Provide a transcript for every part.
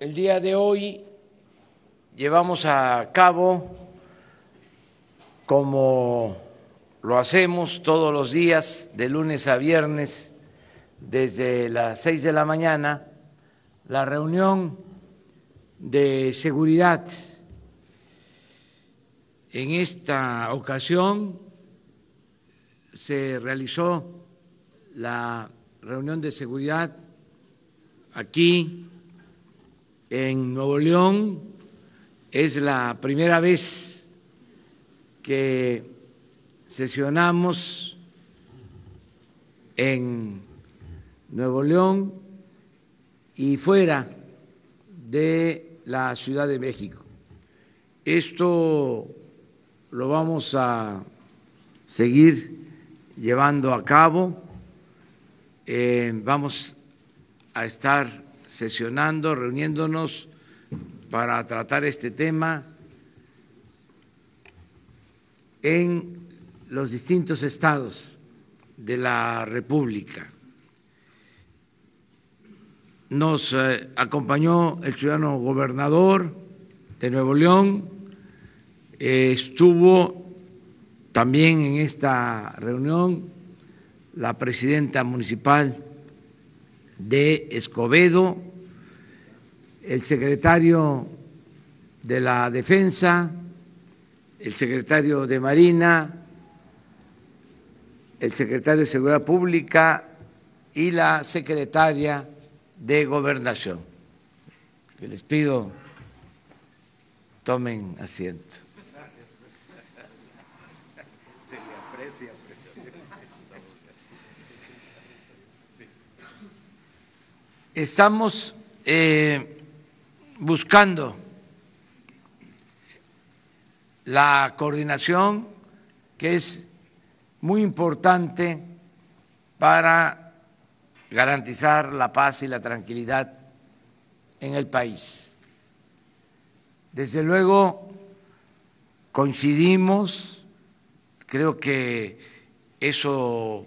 el día de hoy llevamos a cabo, como lo hacemos todos los días, de lunes a viernes, desde las seis de la mañana, la reunión de seguridad. En esta ocasión se realizó la reunión de seguridad aquí en Nuevo León. Es la primera vez que sesionamos en Nuevo León y fuera de la Ciudad de México. Esto lo vamos a seguir llevando a cabo. Eh, vamos a estar sesionando, reuniéndonos para tratar este tema en los distintos estados de la República. Nos eh, acompañó el ciudadano gobernador de Nuevo León, eh, estuvo también en esta reunión la presidenta municipal de Escobedo, el secretario de la Defensa, el secretario de Marina, el secretario de Seguridad Pública y la secretaria de Gobernación. Que les pido tomen asiento. Se le aprecia, presidente. Estamos eh, buscando la coordinación que es muy importante para garantizar la paz y la tranquilidad en el país. Desde luego coincidimos, creo que eso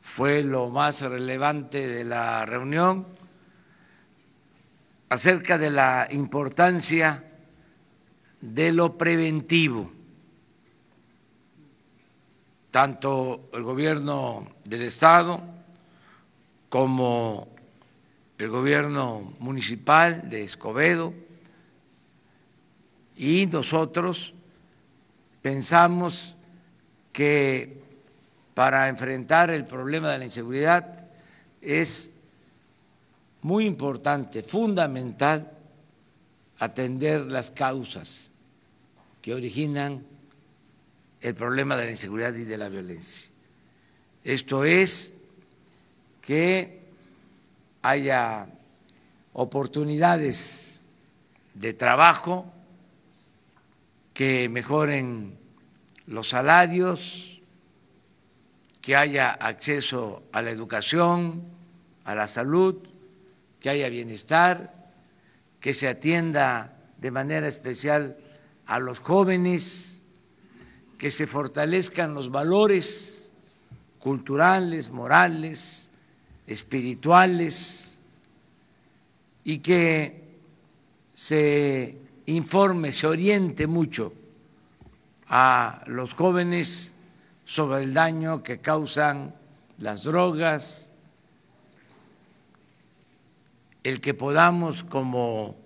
fue lo más relevante de la reunión, acerca de la importancia de lo preventivo. Tanto el gobierno del Estado como el gobierno municipal de Escobedo y nosotros pensamos que para enfrentar el problema de la inseguridad es muy importante, fundamental, atender las causas que originan el problema de la inseguridad y de la violencia. Esto es que haya oportunidades de trabajo, que mejoren los salarios, que haya acceso a la educación, a la salud, que haya bienestar, que se atienda de manera especial a los jóvenes, que se fortalezcan los valores culturales, morales, espirituales y que se informe, se oriente mucho a los jóvenes sobre el daño que causan las drogas, el que podamos, como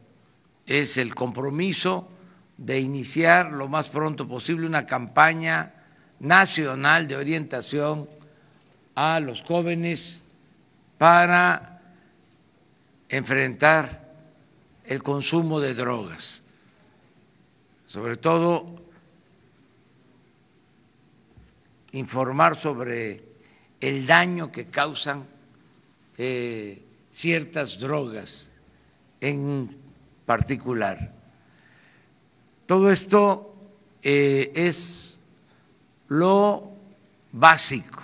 es el compromiso, de iniciar lo más pronto posible una campaña nacional de orientación a los jóvenes para enfrentar el consumo de drogas, sobre todo informar sobre el daño que causan eh, ciertas drogas en particular. Todo esto eh, es lo básico,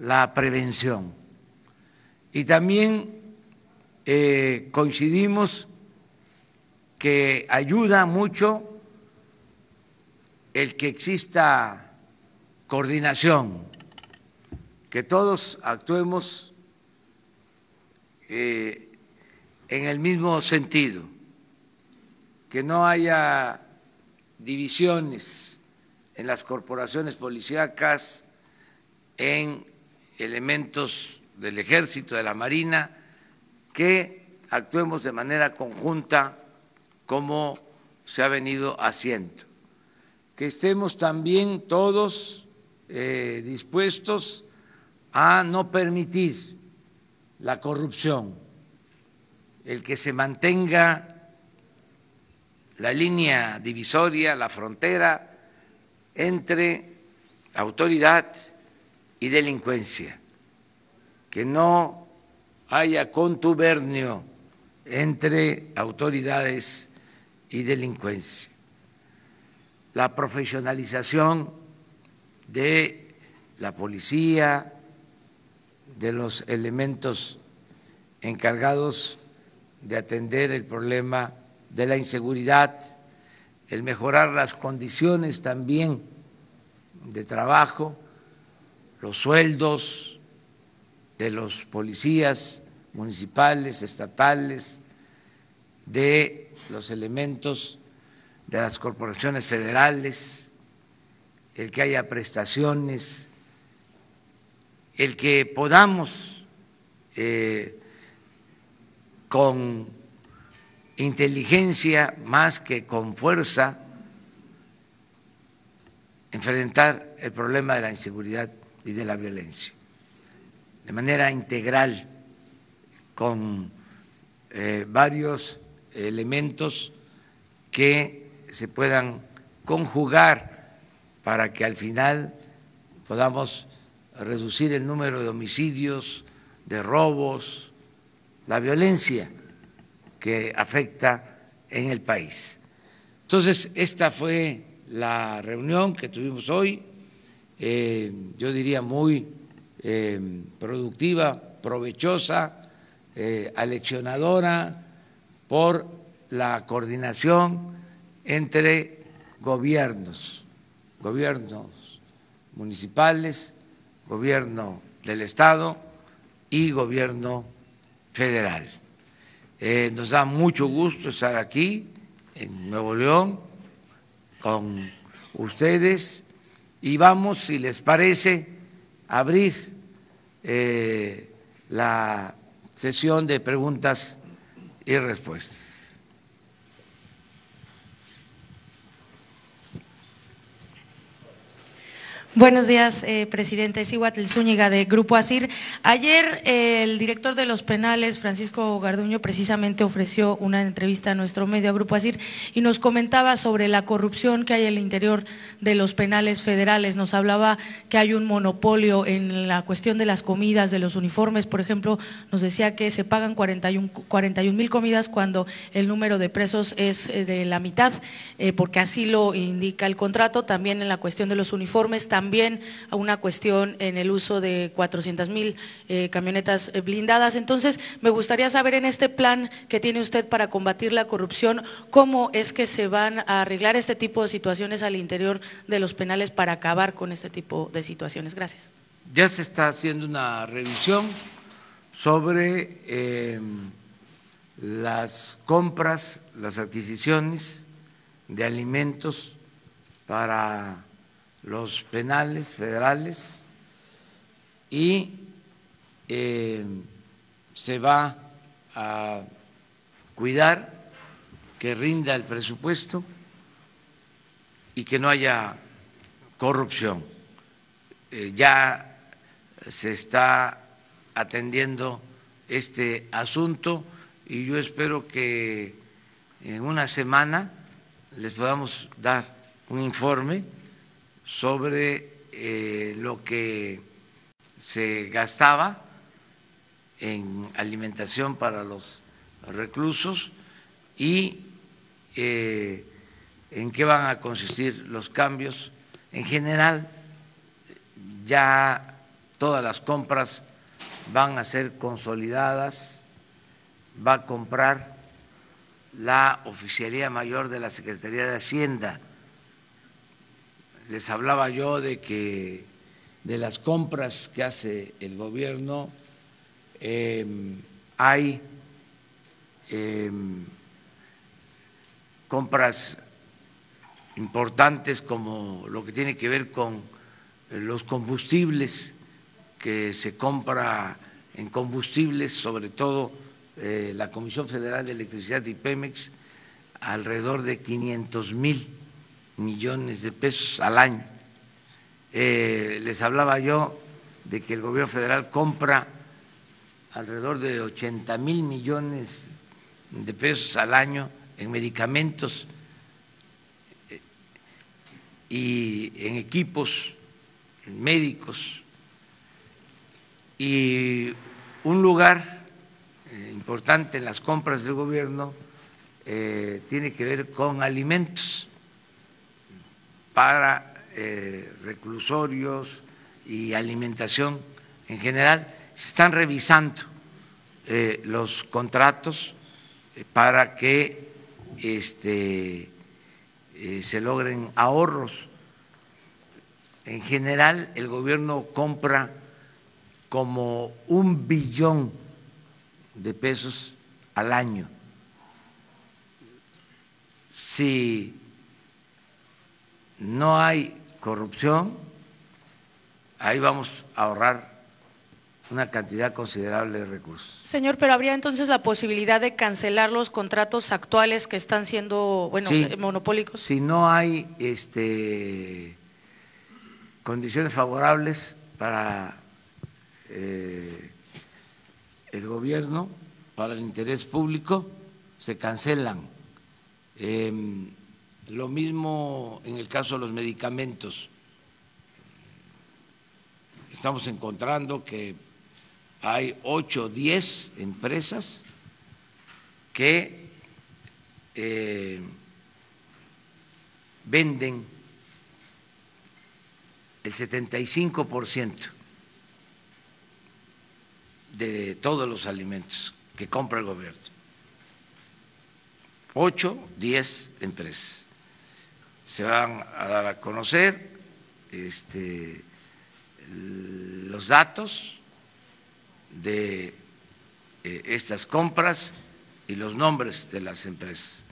la prevención. Y también eh, coincidimos que ayuda mucho el que exista coordinación, que todos actuemos eh, en el mismo sentido, que no haya divisiones en las corporaciones policíacas, en elementos del ejército, de la marina, que actuemos de manera conjunta como se ha venido haciendo. Que estemos también todos eh, dispuestos a no permitir la corrupción, el que se mantenga la línea divisoria, la frontera entre autoridad y delincuencia, que no haya contubernio entre autoridades y delincuencia, la profesionalización de la policía, de los elementos encargados de atender el problema de la inseguridad, el mejorar las condiciones también de trabajo, los sueldos de los policías municipales, estatales, de los elementos de las corporaciones federales, el que haya prestaciones, el que podamos eh, con inteligencia más que con fuerza enfrentar el problema de la inseguridad y de la violencia. De manera integral con eh, varios elementos que se puedan conjugar para que al final podamos reducir el número de homicidios, de robos, la violencia que afecta en el país. Entonces, esta fue la reunión que tuvimos hoy, eh, yo diría muy eh, productiva, provechosa, eh, aleccionadora por la coordinación entre gobiernos, gobiernos municipales, gobierno del Estado y gobierno federal. Eh, nos da mucho gusto estar aquí en Nuevo León con ustedes y vamos, si les parece, a abrir eh, la sesión de preguntas y respuestas. Buenos días, eh, presidente Cihuatl Zúñiga de Grupo ASIR. Ayer eh, el director de los penales, Francisco Garduño, precisamente ofreció una entrevista a nuestro medio, a Grupo ASIR, y nos comentaba sobre la corrupción que hay en el interior de los penales federales. Nos hablaba que hay un monopolio en la cuestión de las comidas, de los uniformes. Por ejemplo, nos decía que se pagan 41 mil comidas cuando el número de presos es eh, de la mitad, eh, porque así lo indica el contrato. También en la cuestión de los uniformes, también también una cuestión en el uso de 400 mil eh, camionetas eh, blindadas. Entonces, me gustaría saber en este plan que tiene usted para combatir la corrupción, cómo es que se van a arreglar este tipo de situaciones al interior de los penales para acabar con este tipo de situaciones. Gracias. Ya se está haciendo una revisión sobre eh, las compras, las adquisiciones de alimentos para los penales federales y eh, se va a cuidar que rinda el presupuesto y que no haya corrupción. Eh, ya se está atendiendo este asunto y yo espero que en una semana les podamos dar un informe sobre eh, lo que se gastaba en alimentación para los reclusos y eh, en qué van a consistir los cambios. En general, ya todas las compras van a ser consolidadas, va a comprar la Oficialía Mayor de la Secretaría de Hacienda les hablaba yo de que de las compras que hace el gobierno em, hay em, compras importantes como lo que tiene que ver con los combustibles, que se compra en combustibles, sobre todo eh, la Comisión Federal de Electricidad y Pemex, alrededor de 500 mil millones de pesos al año. Eh, les hablaba yo de que el gobierno federal compra alrededor de 80 mil millones de pesos al año en medicamentos eh, y en equipos médicos y un lugar eh, importante en las compras del gobierno tiene que ver con alimentos para reclusorios y alimentación en general. Se están revisando los contratos para que este, eh, se logren ahorros. En general, el gobierno compra como un billón de pesos al año. Si no hay corrupción, ahí vamos a ahorrar una cantidad considerable de recursos. Señor, pero habría entonces la posibilidad de cancelar los contratos actuales que están siendo, bueno, monopólicos. Si no hay este, condiciones favorables para eh, el gobierno, para el interés público, se cancelan. Em, lo mismo en el caso de los medicamentos. Estamos encontrando que hay ocho o diez empresas que eh, venden el 75% de todos los alimentos que compra el gobierno. Ocho, diez empresas. Se van a dar a conocer este, los datos de eh, estas compras y los nombres de las empresas.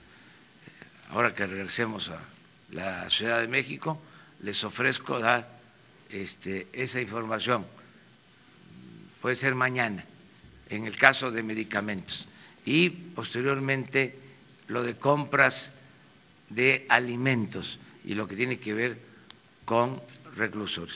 Ahora que regresemos a la Ciudad de México, les ofrezco dar este, esa información. Puede ser mañana, en el caso de medicamentos. Y posteriormente lo de compras de alimentos y lo que tiene que ver con reclusores.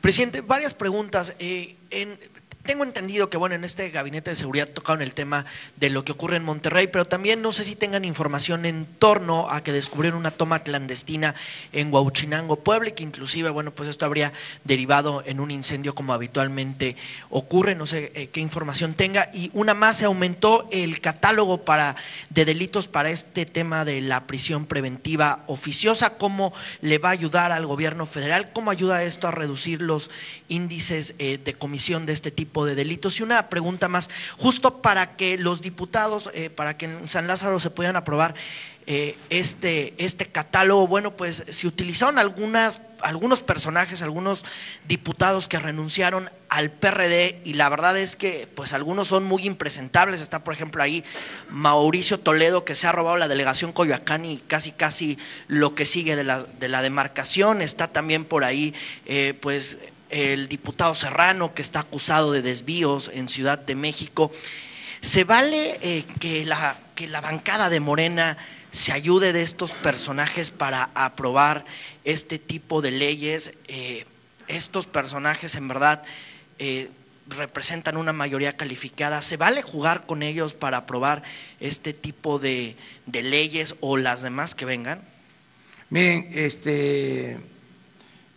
Presidente, varias preguntas. Eh, en, tengo entendido que, bueno, en este gabinete de seguridad tocaron el tema de lo que ocurre en Monterrey, pero también no sé si tengan información en torno a que descubrieron una toma clandestina en Huauchinango, Puebla, y que inclusive, bueno, pues esto habría derivado en un incendio como habitualmente ocurre, no sé eh, qué información tenga. Y una más, se aumentó el catálogo para, de delitos para este tema de la prisión preventiva oficiosa. ¿Cómo le va a ayudar al gobierno federal? ¿Cómo ayuda esto a reducir los índices eh, de comisión de este tipo de delitos. Y una pregunta más, justo para que los diputados, eh, para que en San Lázaro se puedan aprobar eh, este, este catálogo, bueno, pues se utilizaron algunas, algunos personajes, algunos diputados que renunciaron al PRD y la verdad es que pues algunos son muy impresentables. Está por ejemplo ahí Mauricio Toledo que se ha robado la delegación Coyoacán y casi casi lo que sigue de la, de la demarcación. Está también por ahí eh, pues el diputado Serrano, que está acusado de desvíos en Ciudad de México. ¿Se vale eh, que, la, que la bancada de Morena se ayude de estos personajes para aprobar este tipo de leyes? Eh, estos personajes en verdad eh, representan una mayoría calificada. ¿Se vale jugar con ellos para aprobar este tipo de, de leyes o las demás que vengan? Miren, este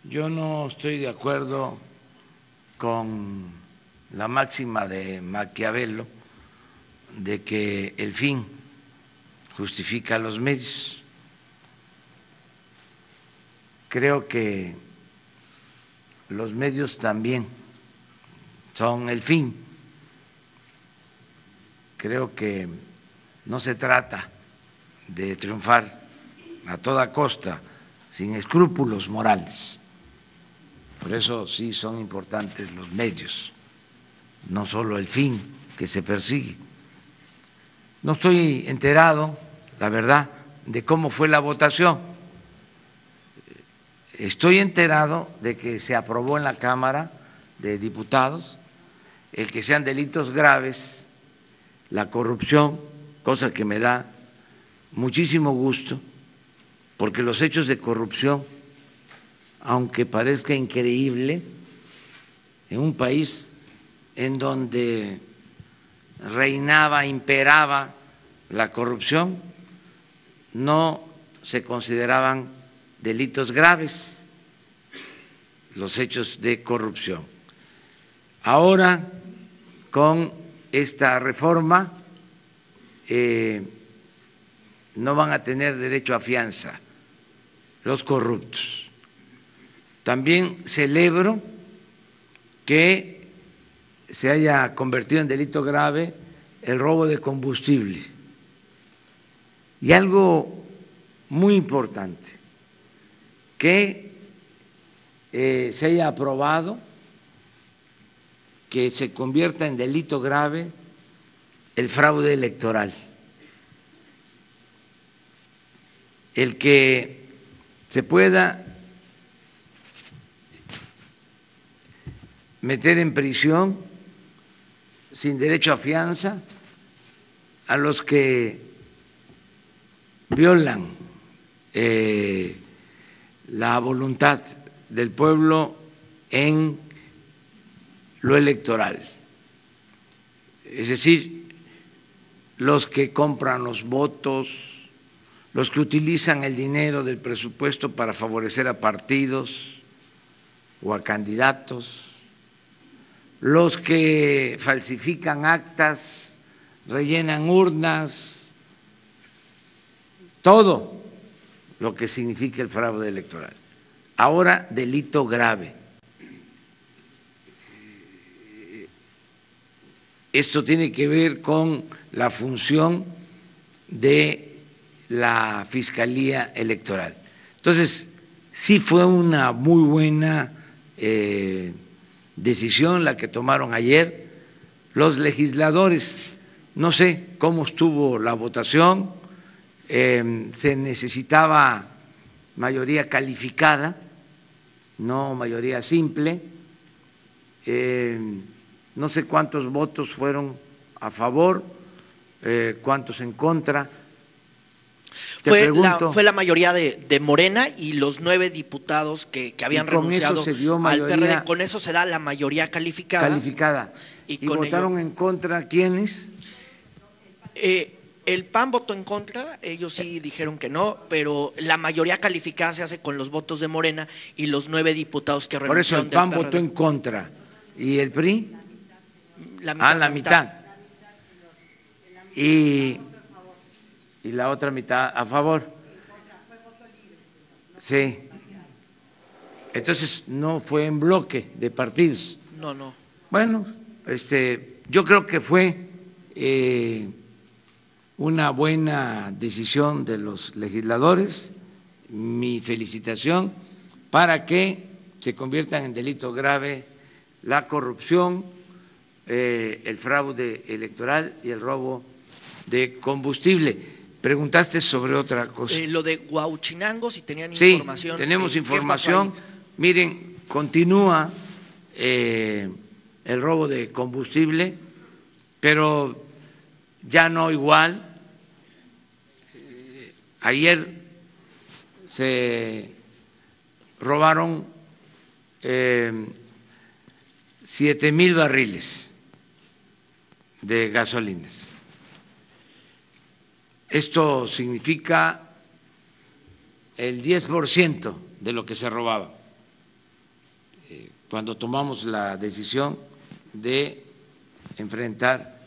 yo no estoy de acuerdo con la máxima de Maquiavelo de que el fin justifica los medios. Creo que los medios también son el fin. Creo que no se trata de triunfar a toda costa, sin escrúpulos morales Por eso sí son importantes los medios, no solo el fin que se persigue. No estoy enterado, la verdad, de cómo fue la votación. Estoy enterado de que se aprobó en la Cámara de Diputados el que sean delitos graves, la corrupción, cosa que me da muchísimo gusto, porque los hechos de corrupción, aunque parezca increíble, en un país en donde reinaba, imperaba la corrupción, no se consideraban delitos graves los hechos de corrupción. Ahora, con esta reforma, eh, no van a tener derecho a fianza los corruptos. También celebro que se haya convertido en delito grave el robo de combustible. Y algo muy importante, que eh, se haya aprobado que se convierta en delito grave el fraude electoral. El que se pueda meter en prisión sin derecho a fianza a los que violan eh, la voluntad del pueblo en lo electoral. Es decir, los que compran los votos, los que utilizan el dinero del presupuesto para favorecer a partidos o a candidatos, los que falsifican actas, rellenan urnas, todo lo que significa el fraude electoral. Ahora, delito grave. Esto tiene que ver con la función de la Fiscalía Electoral. Entonces, sí fue una muy buena eh, decisión la que tomaron ayer los legisladores. No sé cómo estuvo la votación, eh, se necesitaba mayoría calificada, no mayoría simple. Eh, no sé cuántos votos fueron a favor, eh, cuántos en contra. Fue, la, fue, la, mayoría de, Morena y los nueve diputados que, habían renunciado al PRD. Con eso se da la mayoría calificada. Calificada. ¿Y, votaron en contra quiénes? Eh, el PAN votó en contra, ellos sí dijeron que no, pero la mayoría calificada se hace con los votos de Morena y los nueve diputados que renunciaron. Por eso el PAN votó en contra. ¿Y el PRI? La mitad, ah, la mitad. Y, y la otra mitad a favor. Sí. Entonces no fue en bloque de partidos. No, no. Bueno, este, yo creo que fue eh, una buena decisión de los legisladores. Mi felicitación para que se conviertan en delito grave la corrupción, eh, el fraude electoral y el robo de combustible. Preguntaste sobre otra cosa. Eh, lo de Huauchinango, si tenían sí, información. Tenemos información. Miren, continúa eh, el robo de combustible, pero ya no igual. ayer se robaron siete mil barriles de gasolinas. Esto significa el 10% de lo que se robaba. Eh, cuando tomamos la decisión de enfrentar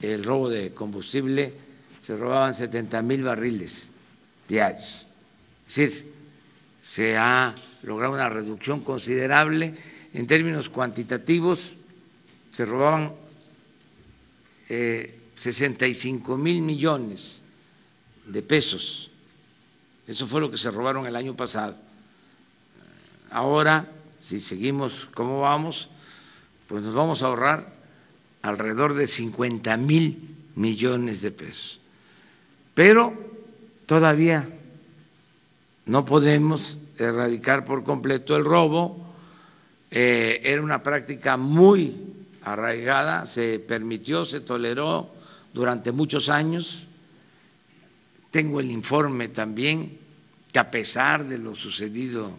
el robo de combustible, se robaban 70 mil barriles diarios. Es decir, se ha logrado una reducción considerable en términos cuantitativos, se robaban 65 eh, mil millones de pesos. Eso fue lo que se robaron el año pasado. Ahora si seguimos como vamos, pues nos vamos a ahorrar alrededor de 50 mil millones de pesos. Pero todavía no podemos erradicar por completo el robo. Eh, era una práctica muy arraigada, se permitió, se toleró durante muchos años. Tengo el informe también que a pesar de lo sucedido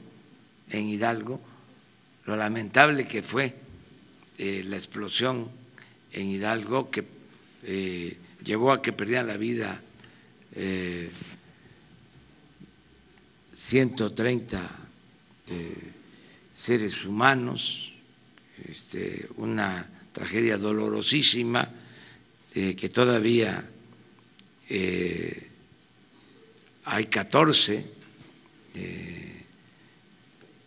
en Hidalgo, lo lamentable que fue eh, la explosión en Hidalgo que eh, llevó a que perdieran la vida 130 eh, seres humanos, este, una tragedia dolorosísima que todavía hay 14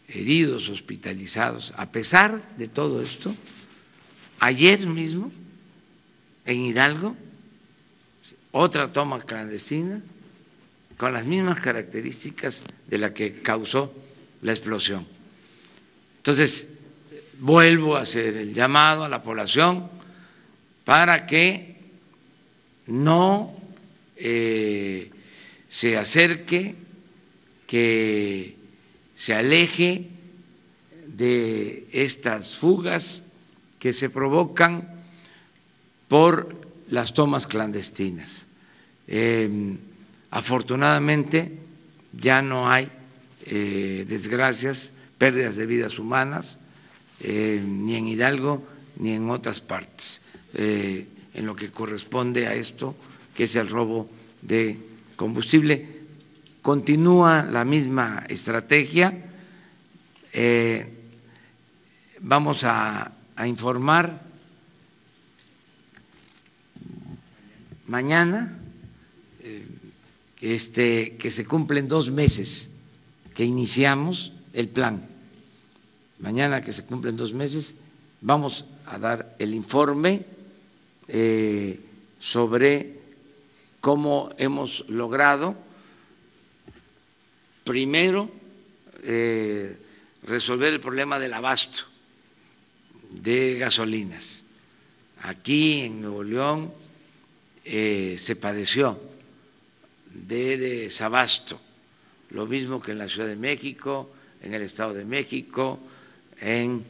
heridos, hospitalizados. A pesar de todo esto, ayer mismo en Hidalgo, otra toma clandestina con las mismas características de la que causó la explosión. Entonces, vuelvo a hacer el llamado a la población para que no eh, se acerque, que se aleje de estas fugas que se provocan por las tomas clandestinas. Em, afortunadamente ya no hay eh, desgracias, pérdidas de vidas humanas, em, ni en Hidalgo ni en otras partes, eh, en lo que corresponde a esto, que es el robo de combustible continúa la misma estrategia. Eh, vamos a, informar mañana eh, que, este, que se cumplen dos meses que iniciamos el plan. Mañana que se cumplen dos meses vamos a dar el informe eh, sobre cómo hemos logrado primero eh, resolver el problema del abasto de gasolinas. Aquí en Nuevo León eh, se padeció de desabasto, lo mismo que en la Ciudad de México, en el Estado de México, en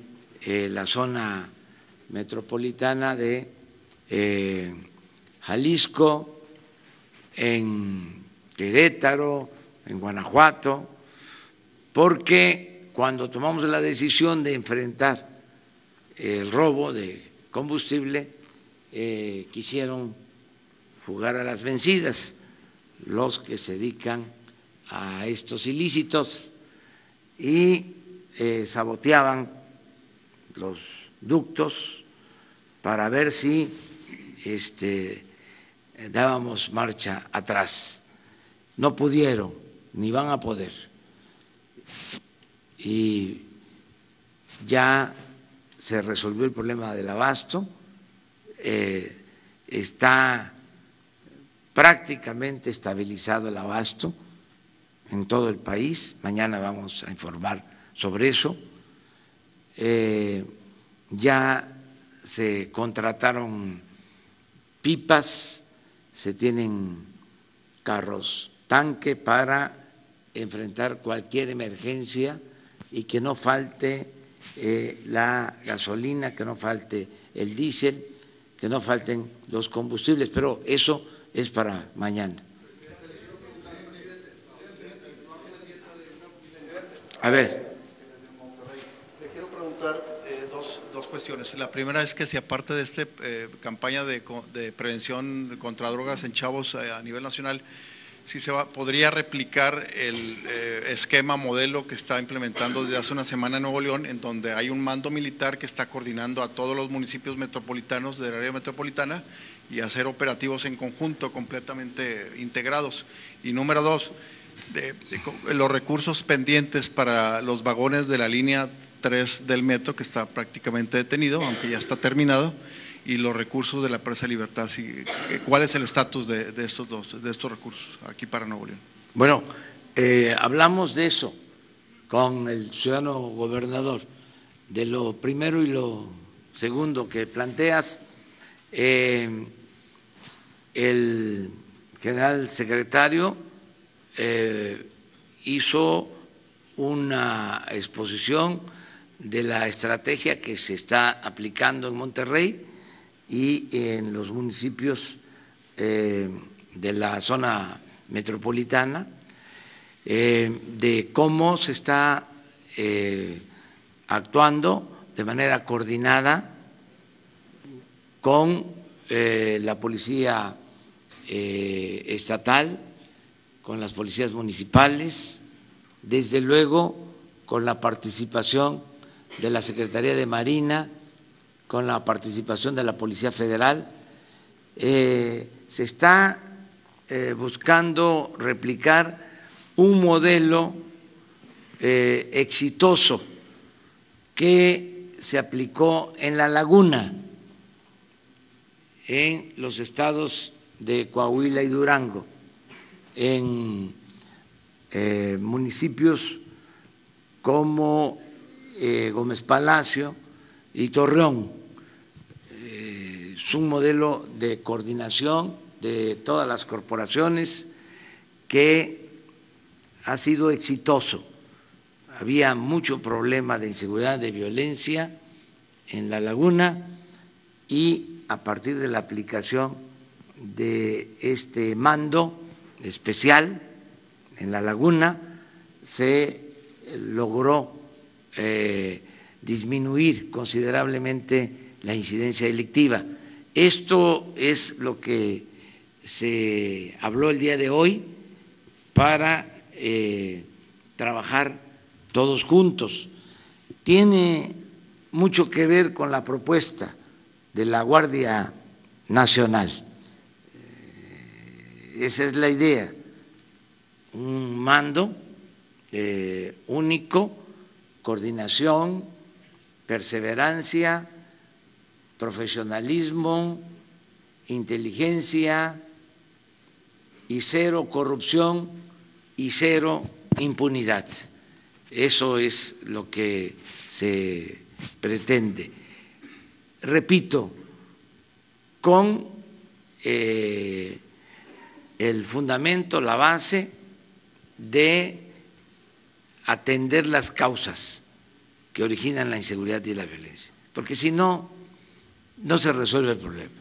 la zona metropolitana de Jalisco, en Querétaro, en Guanajuato, porque cuando tomamos la decisión de enfrentar el robo de combustible, eh, quisieron jugar a las vencidas los que se dedican a estos ilícitos y eh, saboteaban los ductos para ver si este, dábamos marcha atrás. No pudieron ni van a poder. Y ya se resolvió el problema del abasto, eh, está prácticamente estabilizado el abasto en todo el país, mañana vamos a informar sobre eso. Eh, ya se contrataron pipas, se tienen carros tanque para enfrentar cualquier emergencia y que no falte eh, la gasolina, que no falte el diésel, que no falten los combustibles, pero eso es para mañana. A ver. Le quiero preguntar dos, cuestiones. La primera es que si aparte de esta eh, campaña de, de, prevención contra drogas en chavos a nivel nacional, si se va, podría replicar el eh, esquema modelo que está implementando desde hace una semana en Nuevo León, en donde hay un mando militar que está coordinando a todos los municipios metropolitanos del área metropolitana y hacer operativos en conjunto completamente integrados. Y número dos, los recursos pendientes para los vagones de la línea 3 del metro, que está prácticamente detenido, aunque ya está terminado y los recursos de la presa Libertad. ¿Cuál es el estatus de, estos dos, de estos recursos aquí para Nuevo León? Bueno, eh, hablamos de eso con el ciudadano gobernador. De lo primero y lo segundo que planteas, eh, el general secretario eh, hizo una exposición de la estrategia que se está aplicando en Monterrey y en los municipios eh, de la zona metropolitana, eh, de cómo se está actuando de manera coordinada con la policía estatal, con las policías municipales, desde luego con la participación de la Secretaría de Marina, con la participación de la Policía Federal. Eh, se está eh, buscando replicar un modelo eh, exitoso que se aplicó en la laguna, en los estados de Coahuila y Durango, en municipios como eh, Gómez Palacio y Torreón. Eh, es un modelo de coordinación de todas las corporaciones que ha sido exitoso. Había mucho problema de inseguridad, de violencia en la laguna y a partir de la aplicación de este mando especial, en la laguna se logró eh, disminuir considerablemente la incidencia delictiva. Esto es lo que se habló el día de hoy para eh, trabajar todos juntos. Tiene mucho que ver con la propuesta de la Guardia Nacional. Eh, esa es la idea un mando único, coordinación, perseverancia, profesionalismo, inteligencia y cero corrupción y cero impunidad. Eso es lo que se pretende. Repito, con eh, el fundamento, la base de atender las causas que originan la inseguridad y la violencia, porque si no, no se resuelve el problema.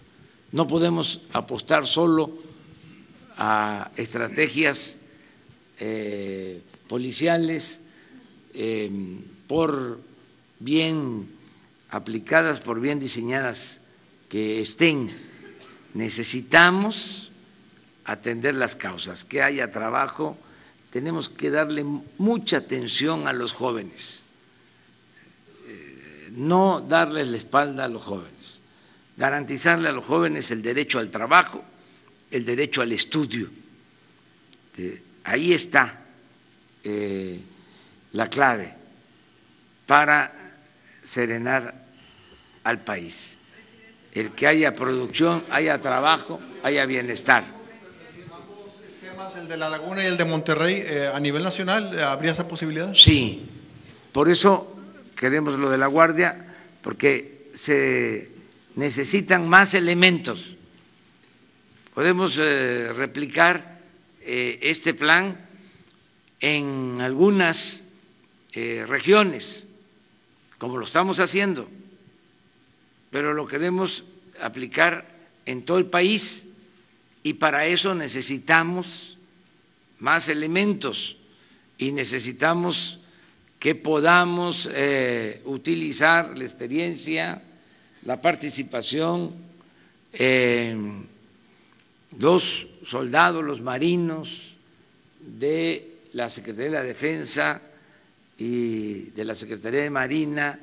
No podemos apostar solo a estrategias eh, policiales eh, por bien aplicadas, por bien diseñadas que estén. Necesitamos atender las causas, que haya trabajo tenemos que darle mucha atención a los jóvenes, eh, no darles la espalda a los jóvenes, garantizarle a los jóvenes el derecho al trabajo, el derecho al estudio. Eh, ahí está eh, la clave para serenar al país. El que haya producción, haya trabajo, haya bienestar el de La Laguna y el de Monterrey, eh, a nivel nacional, eh, ¿habría esa posibilidad? Sí, por eso queremos lo de la Guardia, porque se necesitan más elementos. Podemos eh, replicar este plan en algunas regiones, como lo estamos haciendo, pero lo queremos aplicar en todo el país y para eso necesitamos más elementos y necesitamos que podamos eh, utilizar la experiencia, la participación, eh, los soldados, los marinos de la Secretaría de la Defensa y de la Secretaría de Marina,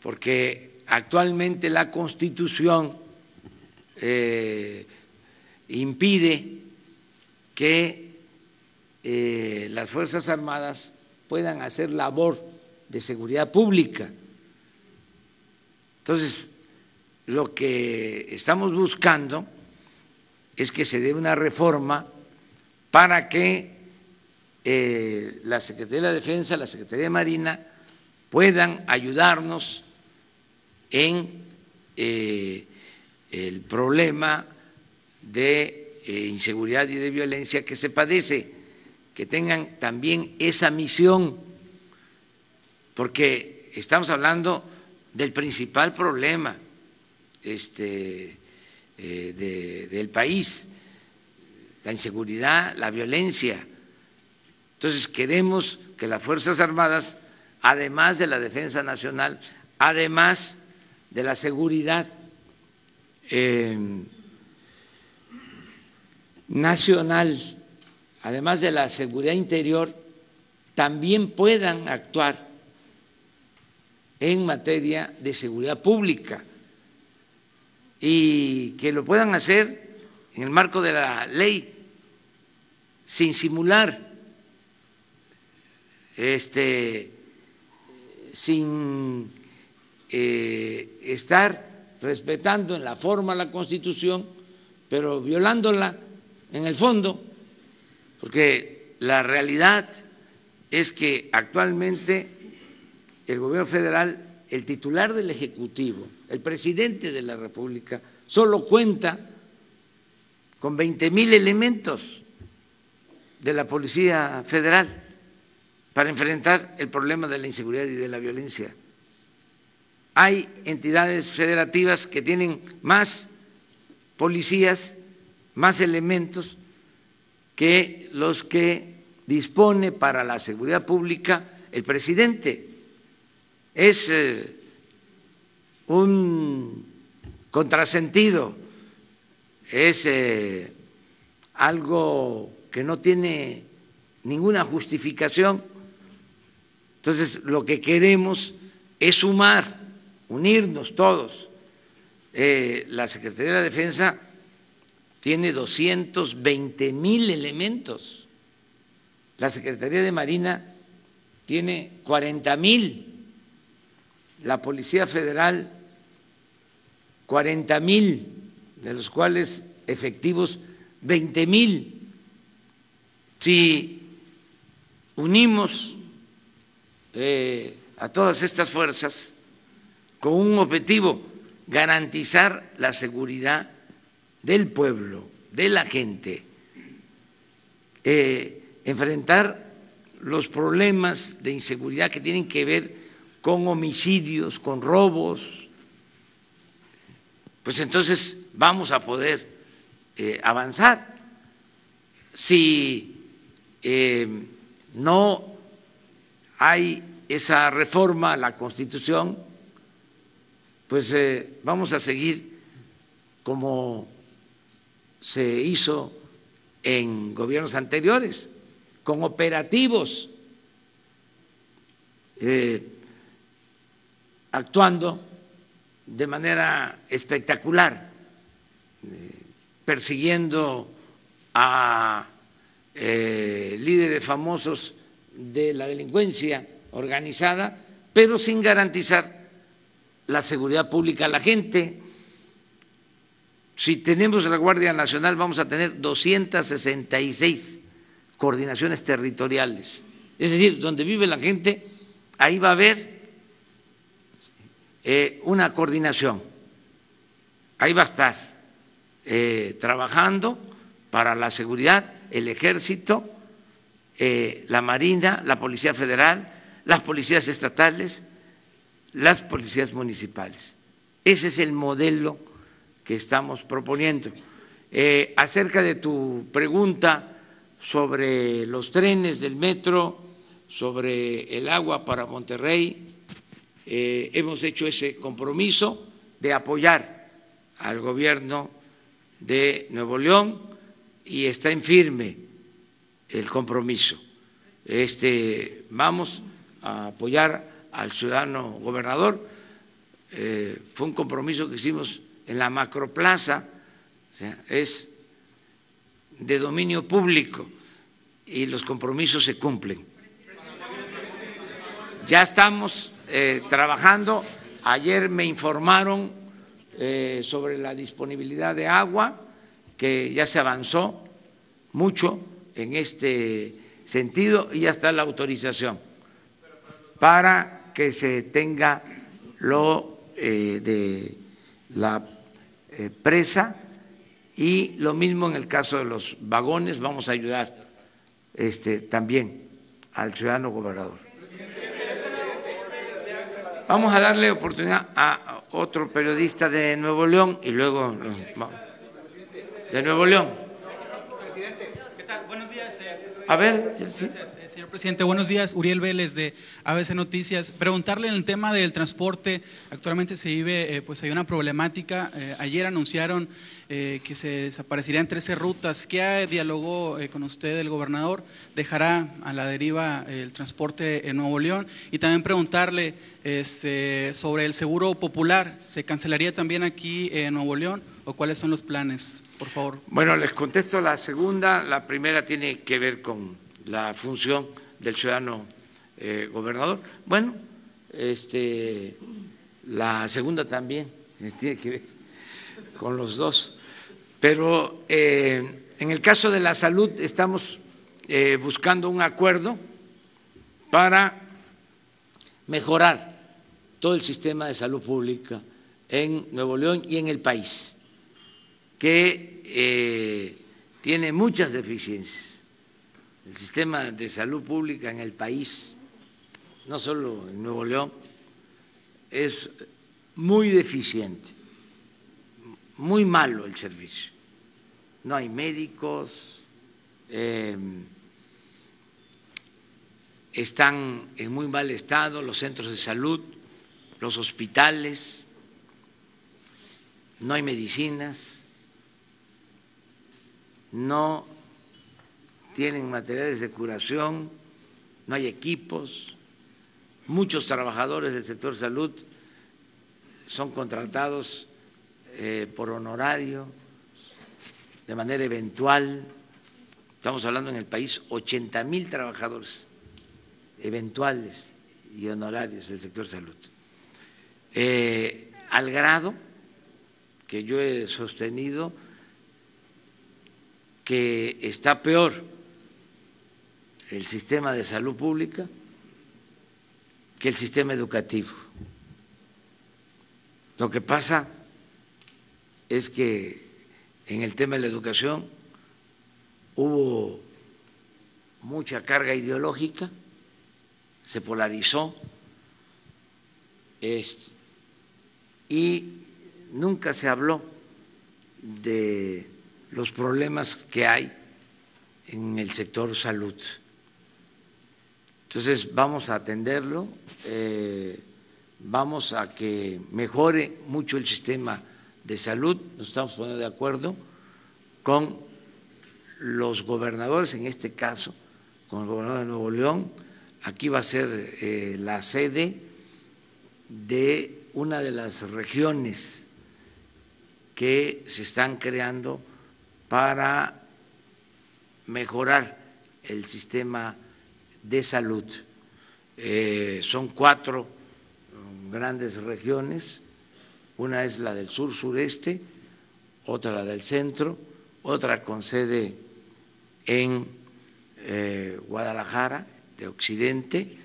porque actualmente la Constitución eh, impide que eh, las Fuerzas Armadas puedan hacer labor de seguridad pública. Entonces, lo que estamos buscando es que se dé una reforma para que eh, la Secretaría de la Defensa, la Secretaría de Marina puedan ayudarnos en eh, el problema de eh, inseguridad y de violencia que se padece, que tengan también esa misión, porque estamos hablando del principal problema este, del país, la inseguridad, la violencia. Entonces queremos que las Fuerzas Armadas, además de la defensa nacional, además de la seguridad eh, nacional, además de la seguridad interior, también puedan actuar en materia de seguridad pública y que lo puedan hacer en el marco de la ley sin simular, este, sin eh, estar respetando en la forma la Constitución, pero violándola en el fondo, porque la realidad es que actualmente el gobierno federal, el titular del Ejecutivo, el presidente de la República, solo cuenta con 20 mil elementos de la Policía Federal para enfrentar el problema de la inseguridad y de la violencia. Hay entidades federativas que tienen más policías, más elementos que los que dispone para la seguridad pública el presidente. Es eh, un contrasentido, es eh, algo que no tiene ninguna justificación. Entonces, lo que queremos es sumar, unirnos todos. Eh, la Secretaría de la Defensa tiene 220 mil elementos. La Secretaría de Marina tiene 40 mil. La Policía Federal, 40 mil, de los cuales efectivos 20 mil. Si unimos eh, a todas estas fuerzas con un objetivo, garantizar la seguridad del pueblo, de la gente, eh, enfrentar los problemas de inseguridad que tienen que ver con homicidios, con robos, pues entonces vamos a poder eh, avanzar. Si eh, no hay esa reforma a la Constitución, pues vamos a seguir como se hizo en gobiernos anteriores, con operativos, eh, actuando de manera espectacular, persiguiendo a eh, líderes famosos de la delincuencia organizada, pero sin garantizar la seguridad pública a la gente. Si tenemos la Guardia Nacional, vamos a tener 266 coordinaciones territoriales. Es decir, donde vive la gente, ahí va a haber eh, una coordinación. Ahí va a estar eh, trabajando para la seguridad el ejército, eh, la Marina, la Policía Federal, las policías estatales, las policías municipales. Ese es el modelo que estamos proponiendo. Eh, acerca de tu pregunta sobre los trenes del metro, sobre el agua para Monterrey, eh, hemos hecho ese compromiso de apoyar al gobierno de Nuevo León y está en firme el compromiso. Este, vamos a apoyar al ciudadano gobernador. Eh, fue un compromiso que hicimos en la macroplaza, es de dominio público y los compromisos se cumplen. Ya estamos eh, trabajando. Ayer me informaron eh, sobre la disponibilidad de agua que ya se avanzó mucho en este sentido y ya está la autorización para que se tenga lo eh, de la eh, presa y lo mismo en el caso de los vagones, vamos a ayudar este, también al ciudadano gobernador. Vamos a darle oportunidad a otro periodista de Nuevo León y luego de Nuevo León. Eh. A ver, sí. Eh, señor presidente. Buenos días. Uriel Vélez de ABC Noticias. Preguntarle en el tema del transporte. Actualmente se vive, eh, pues hay una problemática. ayer anunciaron que se desaparecerían 13 rutas. ¿Qué dialogó con usted el gobernador? ¿Dejará a la deriva el transporte en Nuevo León? Y también preguntarle este, sobre el seguro popular. ¿Se cancelaría también aquí en Nuevo León o cuáles son los planes? Por favor. Bueno, les contesto la segunda. La primera tiene que ver con la función del ciudadano eh, gobernador. Bueno, este, la segunda también tiene que ver con los dos. Pero eh, en el caso de la salud estamos eh, buscando un acuerdo para mejorar todo el sistema de salud pública en Nuevo León y en el país, que tiene muchas deficiencias el sistema de salud pública en el país, no solo en Nuevo León, es muy deficiente, muy malo el servicio. No hay médicos, em, están en muy mal estado los centros de salud, los hospitales, no hay medicinas, no tienen materiales de curación, no hay equipos, muchos trabajadores del sector salud son contratados eh, por honorario, de manera eventual. Estamos hablando en el país 80 mil trabajadores eventuales y honorarios del sector salud. Eh, al grado que yo he sostenido que está peor el sistema de salud pública que el sistema educativo. Lo que pasa es que en el tema de la educación hubo mucha carga ideológica, se polarizó y nunca se habló de los problemas que hay en el sector salud. Entonces vamos a atenderlo, eh, vamos a que mejore mucho el sistema de salud, nos estamos poniendo de acuerdo con los gobernadores, en este caso con el gobernador de Nuevo León, aquí va a ser eh, la sede de una de las regiones que se están creando para mejorar el sistema de salud. Eh, son cuatro grandes regiones, una es la del sur-sureste, otra la del centro, otra con sede en eh, Guadalajara, de Occidente,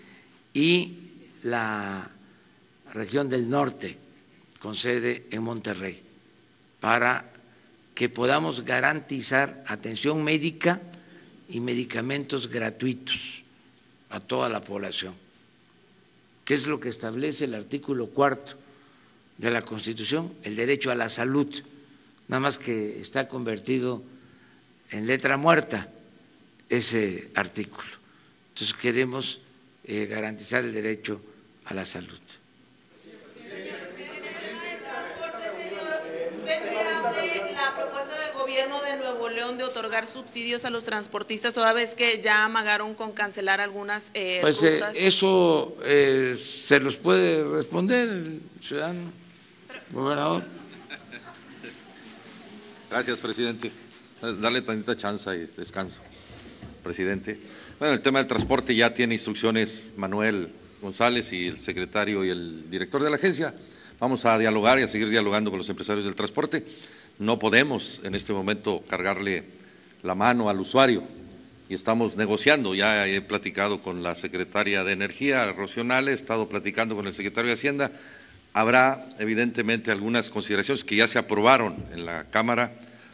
y la región del norte, con sede en Monterrey, para que podamos garantizar atención médica y medicamentos gratuitos a toda la población, que es lo que establece el artículo cuarto de la Constitución, el derecho a la salud, nada más que está convertido en letra muerta ese artículo. Entonces queremos eh, garantizar el derecho a la salud. Gobierno de Nuevo León de otorgar subsidios a los transportistas toda vez que ya amagaron con cancelar algunas eh, pues, eh, eso eh, se los puede responder el ciudadano gobernador. Gracias, presidente. Darle tantita chance y descanso, presidente. Bueno, el tema del transporte ya tiene instrucciones Manuel González y el secretario y el director de la agencia. Vamos a dialogar y a seguir dialogando con los empresarios del transporte. No podemos en este momento cargarle la mano al usuario. y estamos negociando. Ya he platicado con la secretaria de Energía, Rocional, he estado platicando con el secretario de Hacienda. Habrá evidentemente algunas consideraciones que ya se aprobaron en la Cámara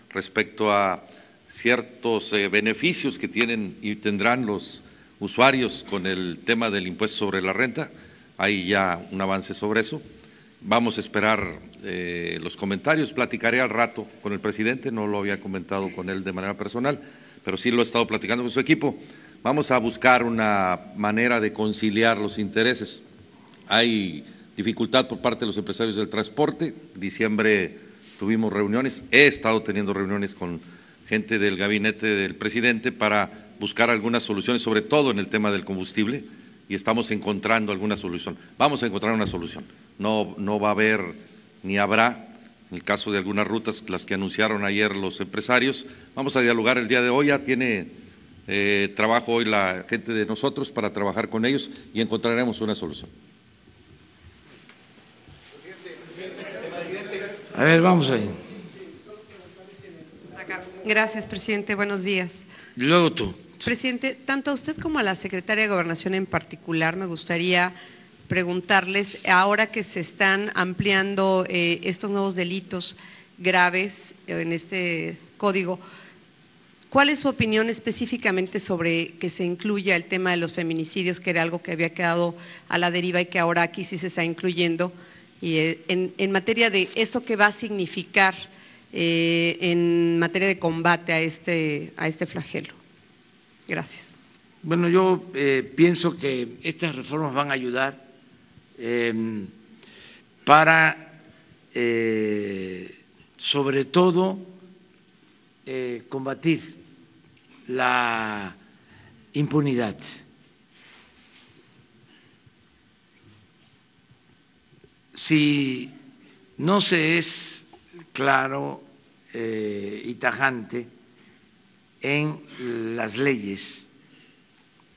respecto a ciertos eh, beneficios que tienen y tendrán los usuarios con el tema del impuesto sobre la renta. Hay ya un avance sobre eso. Vamos a esperar eh, los comentarios. Platicaré al rato con el presidente, no lo había comentado con él de manera personal, pero sí lo he estado platicando con su equipo. Vamos a buscar una manera de conciliar los intereses. Hay dificultad por parte de los empresarios del transporte. Diciembre tuvimos reuniones, he estado teniendo reuniones con gente del gabinete del presidente para buscar algunas soluciones, sobre todo en el tema del combustible, y estamos encontrando alguna solución. Vamos a encontrar una solución. No, no va a haber ni habrá, en el caso de algunas rutas, las que anunciaron ayer los empresarios. Vamos a dialogar el día de hoy, ya tiene eh, trabajo hoy la gente de nosotros para trabajar con ellos y encontraremos una solución. A ver, vamos ahí. Gracias, presidente. Buenos días. Luego tú. Presidente, tanto a usted como a la secretaria de Gobernación en particular, me gustaría preguntarles, ahora que se están ampliando eh, estos nuevos delitos graves en este código, ¿cuál es su opinión específicamente sobre que se incluya el tema de los feminicidios, que era algo que había quedado a la deriva y que ahora aquí sí se está incluyendo? Y eh, en, materia de esto que va a significar eh, en materia de combate a este, a este flagelo. Gracias. Bueno, yo eh, pienso que estas reformas van a ayudar em, para, eh, sobre todo, combatir la impunidad. Si no se es claro eh, y tajante en las leyes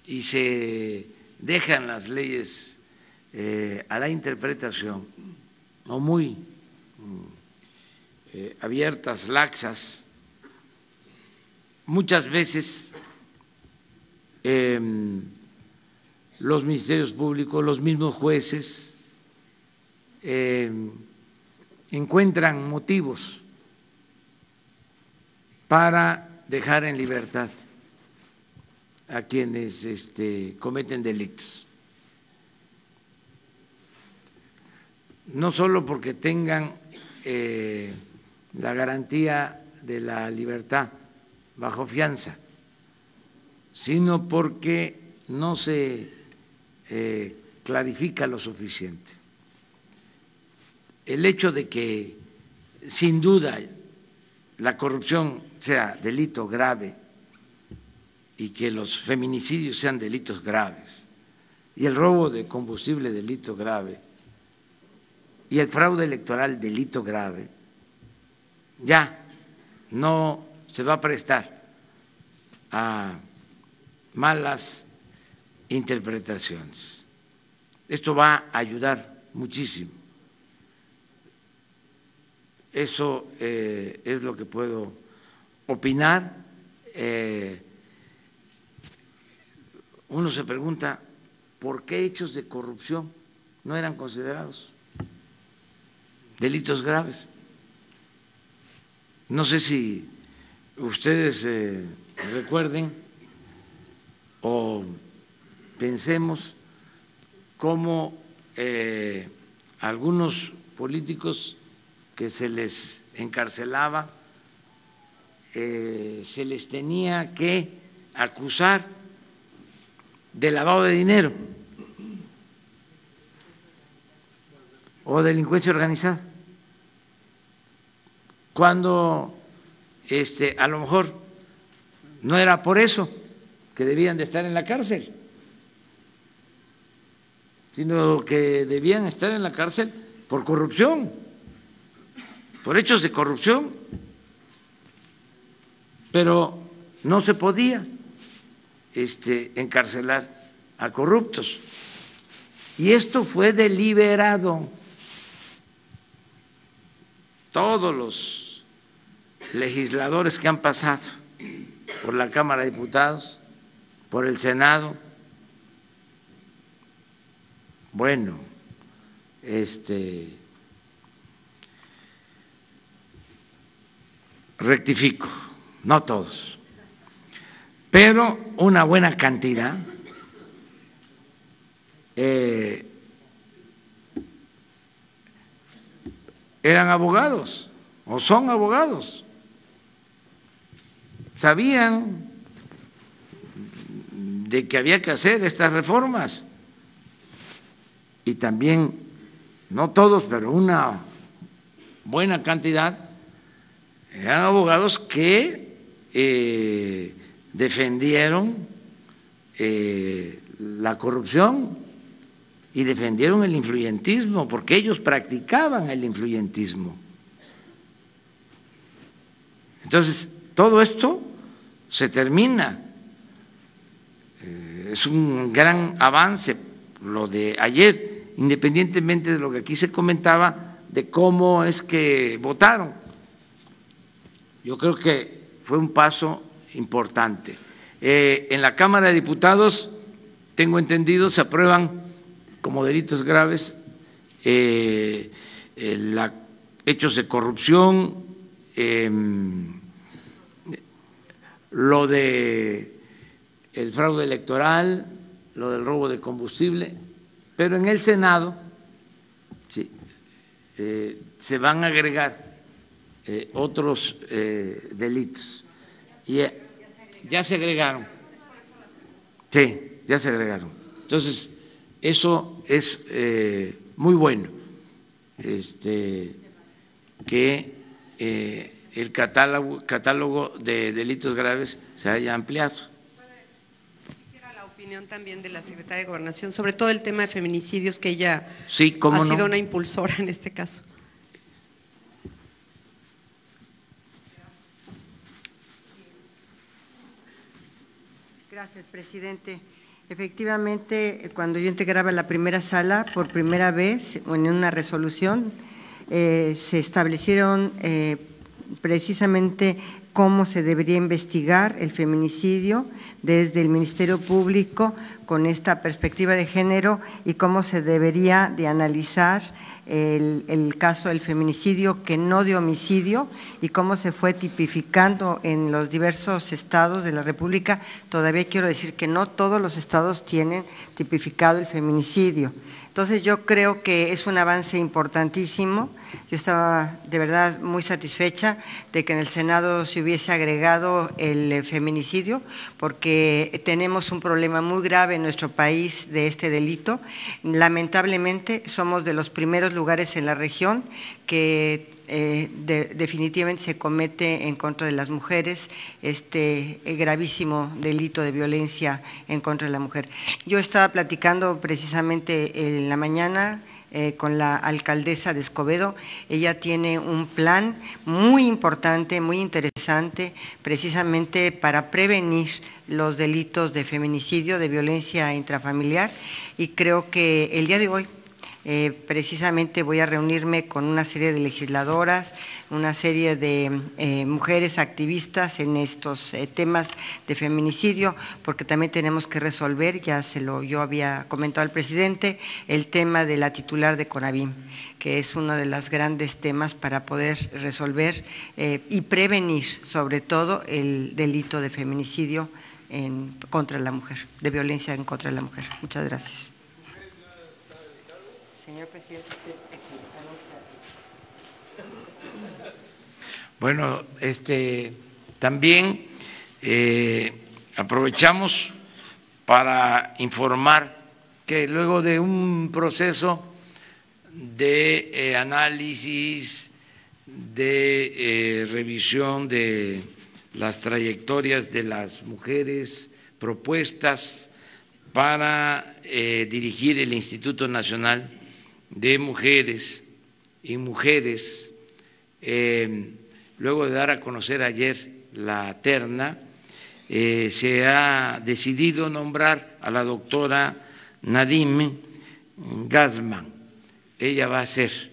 y se dejan las leyes eh, a la interpretación o muy mm, eh, abiertas, laxas, muchas veces em, los ministerios públicos, los mismos jueces, em, encuentran motivos para dejar en libertad a quienes este, cometen delitos. No solo porque tengan eh, la garantía de la libertad bajo fianza, sino porque no se eh, clarifica lo suficiente. El hecho de que sin duda la corrupción sea delito grave y que los feminicidios sean delitos graves y el robo de combustible delito grave y el fraude electoral delito grave, ya no se va a prestar a malas interpretaciones. Esto va a ayudar muchísimo. Eso eh, es lo que puedo opinar. Eh, uno se pregunta, ¿por qué hechos de corrupción no eran considerados delitos graves? No sé si ustedes eh, recuerden o pensemos cómo algunos políticos que se les encarcelaba, eh, se les tenía que acusar de lavado de dinero o delincuencia organizada, cuando este, a lo mejor no era por eso que debían de estar en la cárcel, sino que debían estar en la cárcel por corrupción por hechos de corrupción, pero no se podía este, encarcelar a corruptos. Y esto fue deliberado. Todos los legisladores que han pasado por la Cámara de Diputados por el Senado. Bueno, este rectifico, no todos, pero una buena cantidad eh, eran abogados o son abogados. Sabían de que había que hacer estas reformas y también, no todos, pero una buena cantidad, eran abogados que eh, defendieron eh, la corrupción y defendieron el influyentismo, porque ellos practicaban el influyentismo. Entonces, todo esto se termina. Eh, es un gran avance lo de ayer, independientemente de lo que aquí se comentaba, de cómo es que votaron. Yo creo que fue un paso importante. Eh, en la Cámara de Diputados, tengo entendido, se aprueban como delitos graves eh, hechos de corrupción, em, lo de el fraude electoral, lo del robo de combustible, pero en el Senado eh, se van a agregar eh, otros delitos. Y ya se agregaron. Sí, ya se agregaron. Entonces, eso es eh, muy bueno, este, que eh, el catálogo, catálogo de delitos graves se haya ampliado. Quisiera la opinión también de la secretaria de Gobernación sobre todo el tema de feminicidios, que ella sí, ha sido una impulsora en este caso. Gracias, presidente. Efectivamente, cuando yo integraba la primera sala, por primera vez, en una resolución, eh, se establecieron eh, precisamente cómo se debería investigar el feminicidio desde el Ministerio Público con esta perspectiva de género y cómo se debería de analizar el, caso del feminicidio que no de homicidio y cómo se fue tipificando en los diversos estados de la República. Todavía quiero decir que no todos los estados tienen tipificado el feminicidio. Entonces yo creo que es un avance importantísimo. Yo estaba de verdad muy satisfecha de que en el Senado se hubiese agregado el feminicidio porque tenemos un problema muy grave en nuestro país de este delito. Lamentablemente somos de los primeros lugares en la región que eh, definitivamente se comete en contra de las mujeres este eh, gravísimo delito de violencia en contra de la mujer. Yo estaba platicando precisamente en la mañana eh, con la alcaldesa de Escobedo. Ella tiene un plan muy importante, muy interesante, precisamente para prevenir los delitos de feminicidio, de violencia intrafamiliar, y creo que el día de hoy eh, precisamente voy a reunirme con una serie de legisladoras, una serie de eh, mujeres activistas en estos eh, temas de feminicidio, porque también tenemos que resolver, ya se lo yo había comentado al presidente, el tema de la titular de CONAVIM, que es uno de los grandes temas para poder resolver y prevenir, sobre todo, el delito de feminicidio en, contra la mujer, de violencia en contra de la mujer. Muchas gracias. Bueno, este, también eh, aprovechamos para informar que luego de un proceso de eh, análisis, de eh, revisión de las trayectorias de las mujeres propuestas para dirigir el Instituto Nacional de Mujeres y Mujeres, luego de dar a conocer ayer la terna, eh, se ha decidido nombrar a la doctora Nadine Gazman. Ella va a ser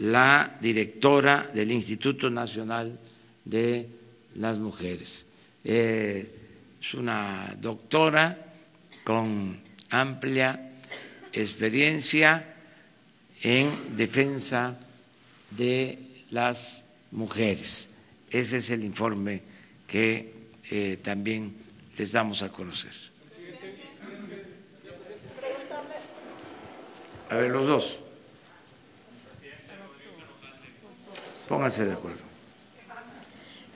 la directora del Instituto Nacional de las Mujeres. Eh, es una doctora con amplia experiencia en defensa de las mujeres. Ese es el informe que eh, también les damos a conocer. A ver, los dos. Pónganse de acuerdo.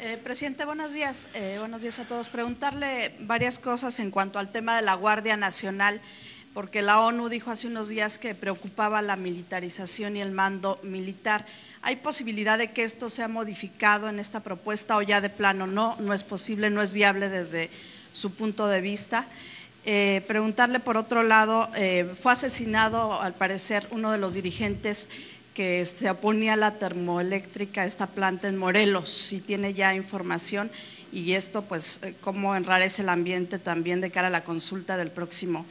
Eh, presidente, buenos días. Eh, buenos días a todos. Preguntarle varias cosas en cuanto al tema de la Guardia Nacional, porque la ONU dijo hace unos días que preocupaba la militarización y el mando militar. ¿Hay posibilidad de que esto sea modificado en esta propuesta o ya de plano no? No es posible, no es viable desde su punto de vista. Eh, preguntarle por otro lado, eh, fue asesinado al parecer uno de los dirigentes que se oponía a la termoeléctrica, esta planta en Morelos, si tiene ya información y esto pues eh, cómo enrarece el ambiente también de cara a la consulta del próximo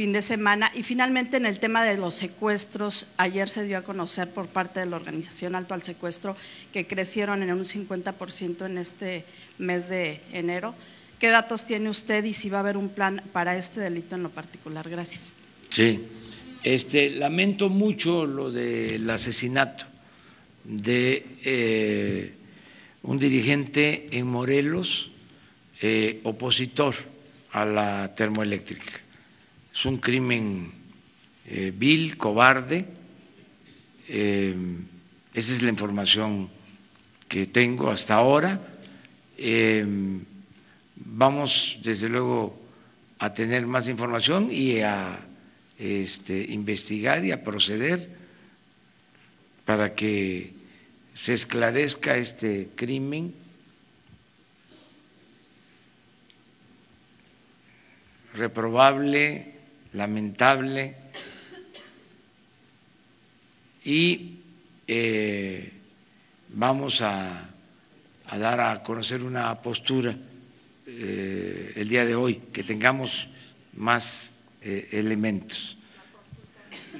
fin de semana. Y finalmente en el tema de los secuestros, ayer se dio a conocer por parte de la organización Alto al Secuestro que crecieron en un 50% en este mes de enero. ¿Qué datos tiene usted y si va a haber un plan para este delito en lo particular? Gracias. Sí, este, lamento mucho lo del asesinato de eh, un dirigente en Morelos, eh, opositor a la termoeléctrica. Es un crimen eh, vil, cobarde. esa es la información que tengo hasta ahora. Vamos, desde luego, a tener más información y a este, investigar y a proceder para que se esclarezca este crimen. reprobable, lamentable y eh, vamos a, dar a conocer una postura eh, el día de hoy, que tengamos más eh, elementos.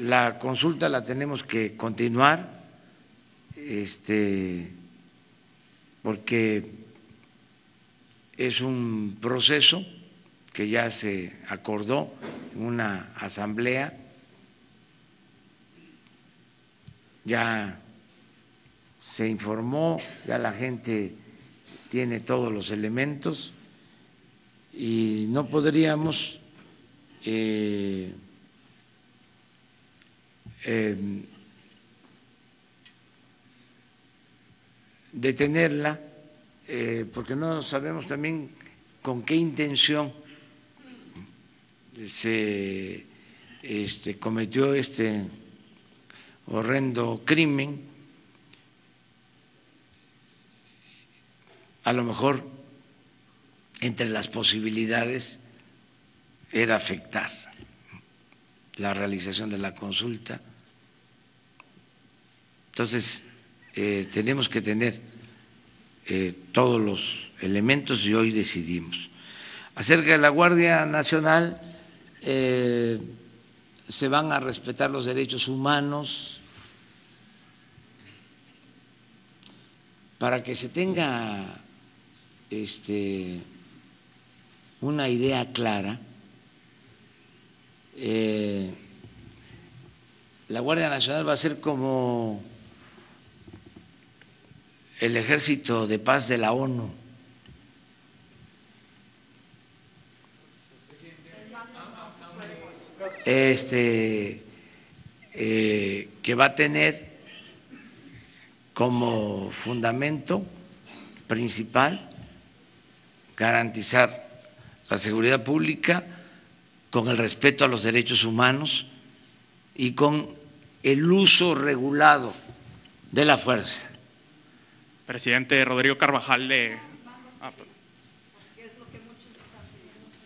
La consulta la tenemos que continuar, este, porque es un proceso que ya se acordó una asamblea, ya se informó, ya la gente tiene todos los elementos y no podríamos eh, em, detenerla eh, porque no sabemos también con qué intención se este, cometió este horrendo crimen. A lo mejor entre las posibilidades era afectar la realización de la consulta. Entonces, eh, tenemos que tener eh, todos los elementos y hoy decidimos. Acerca de la Guardia Nacional, eh, se van a respetar los derechos humanos para que se tenga este, una idea clara, eh, la Guardia Nacional va a ser como el ejército de paz de la ONU. Este, eh, que va a tener como fundamento principal garantizar la seguridad pública con el respeto a los derechos humanos y con el uso regulado de la fuerza. Presidente Rodrigo Carvajal de... Ah,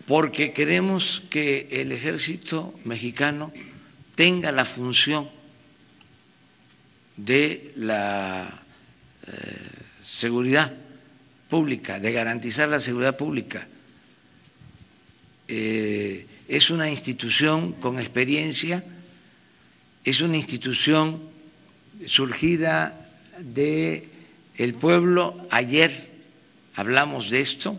Porque queremos que el ejército mexicano tenga la función de la eh, seguridad pública, de garantizar la seguridad pública. Eh, es una institución con experiencia, es una institución surgida de el pueblo. Ayer hablamos de esto,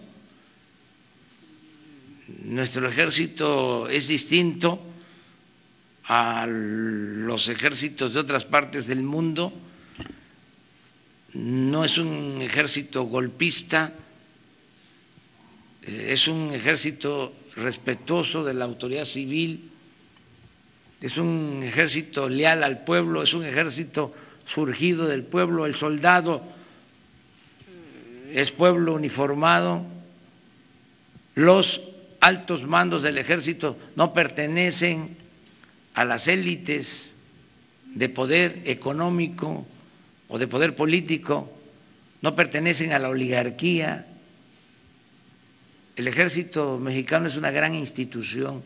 nuestro ejército es distinto a los ejércitos de otras partes del mundo, no es un ejército golpista, eh, es un ejército respetuoso de la autoridad civil, es un ejército leal al pueblo, es un ejército surgido del pueblo, el soldado es pueblo uniformado, los altos mandos del ejército no pertenecen a las élites de poder económico o de poder político, no pertenecen a la oligarquía. El ejército mexicano es una gran institución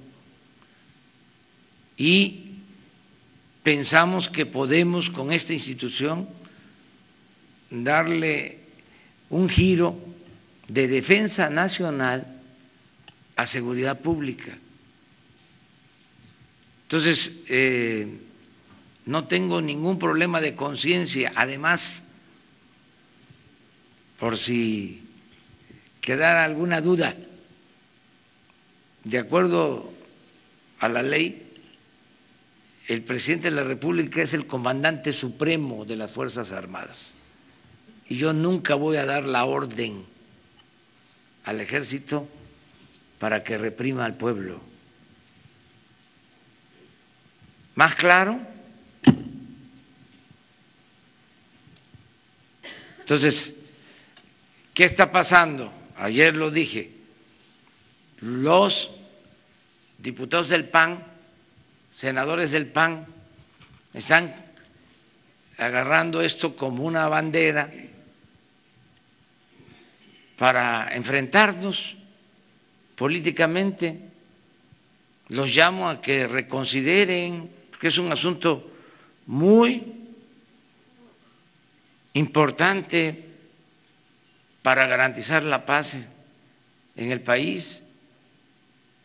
y pensamos que podemos con esta institución darle un giro de defensa nacional a seguridad pública. Entonces, eh, no tengo ningún problema de conciencia. Además, por si quedara alguna duda, de acuerdo a la ley, el presidente de la República es el comandante supremo de las Fuerzas Armadas. Y yo nunca voy a dar la orden al ejército para que reprima al pueblo. ¿Más claro? Entonces, ¿qué está pasando? Ayer lo dije, los diputados del PAN, senadores del PAN, están agarrando esto como una bandera para enfrentarnos políticamente. Los llamo a que reconsideren, porque es un asunto muy importante para garantizar la paz en el país.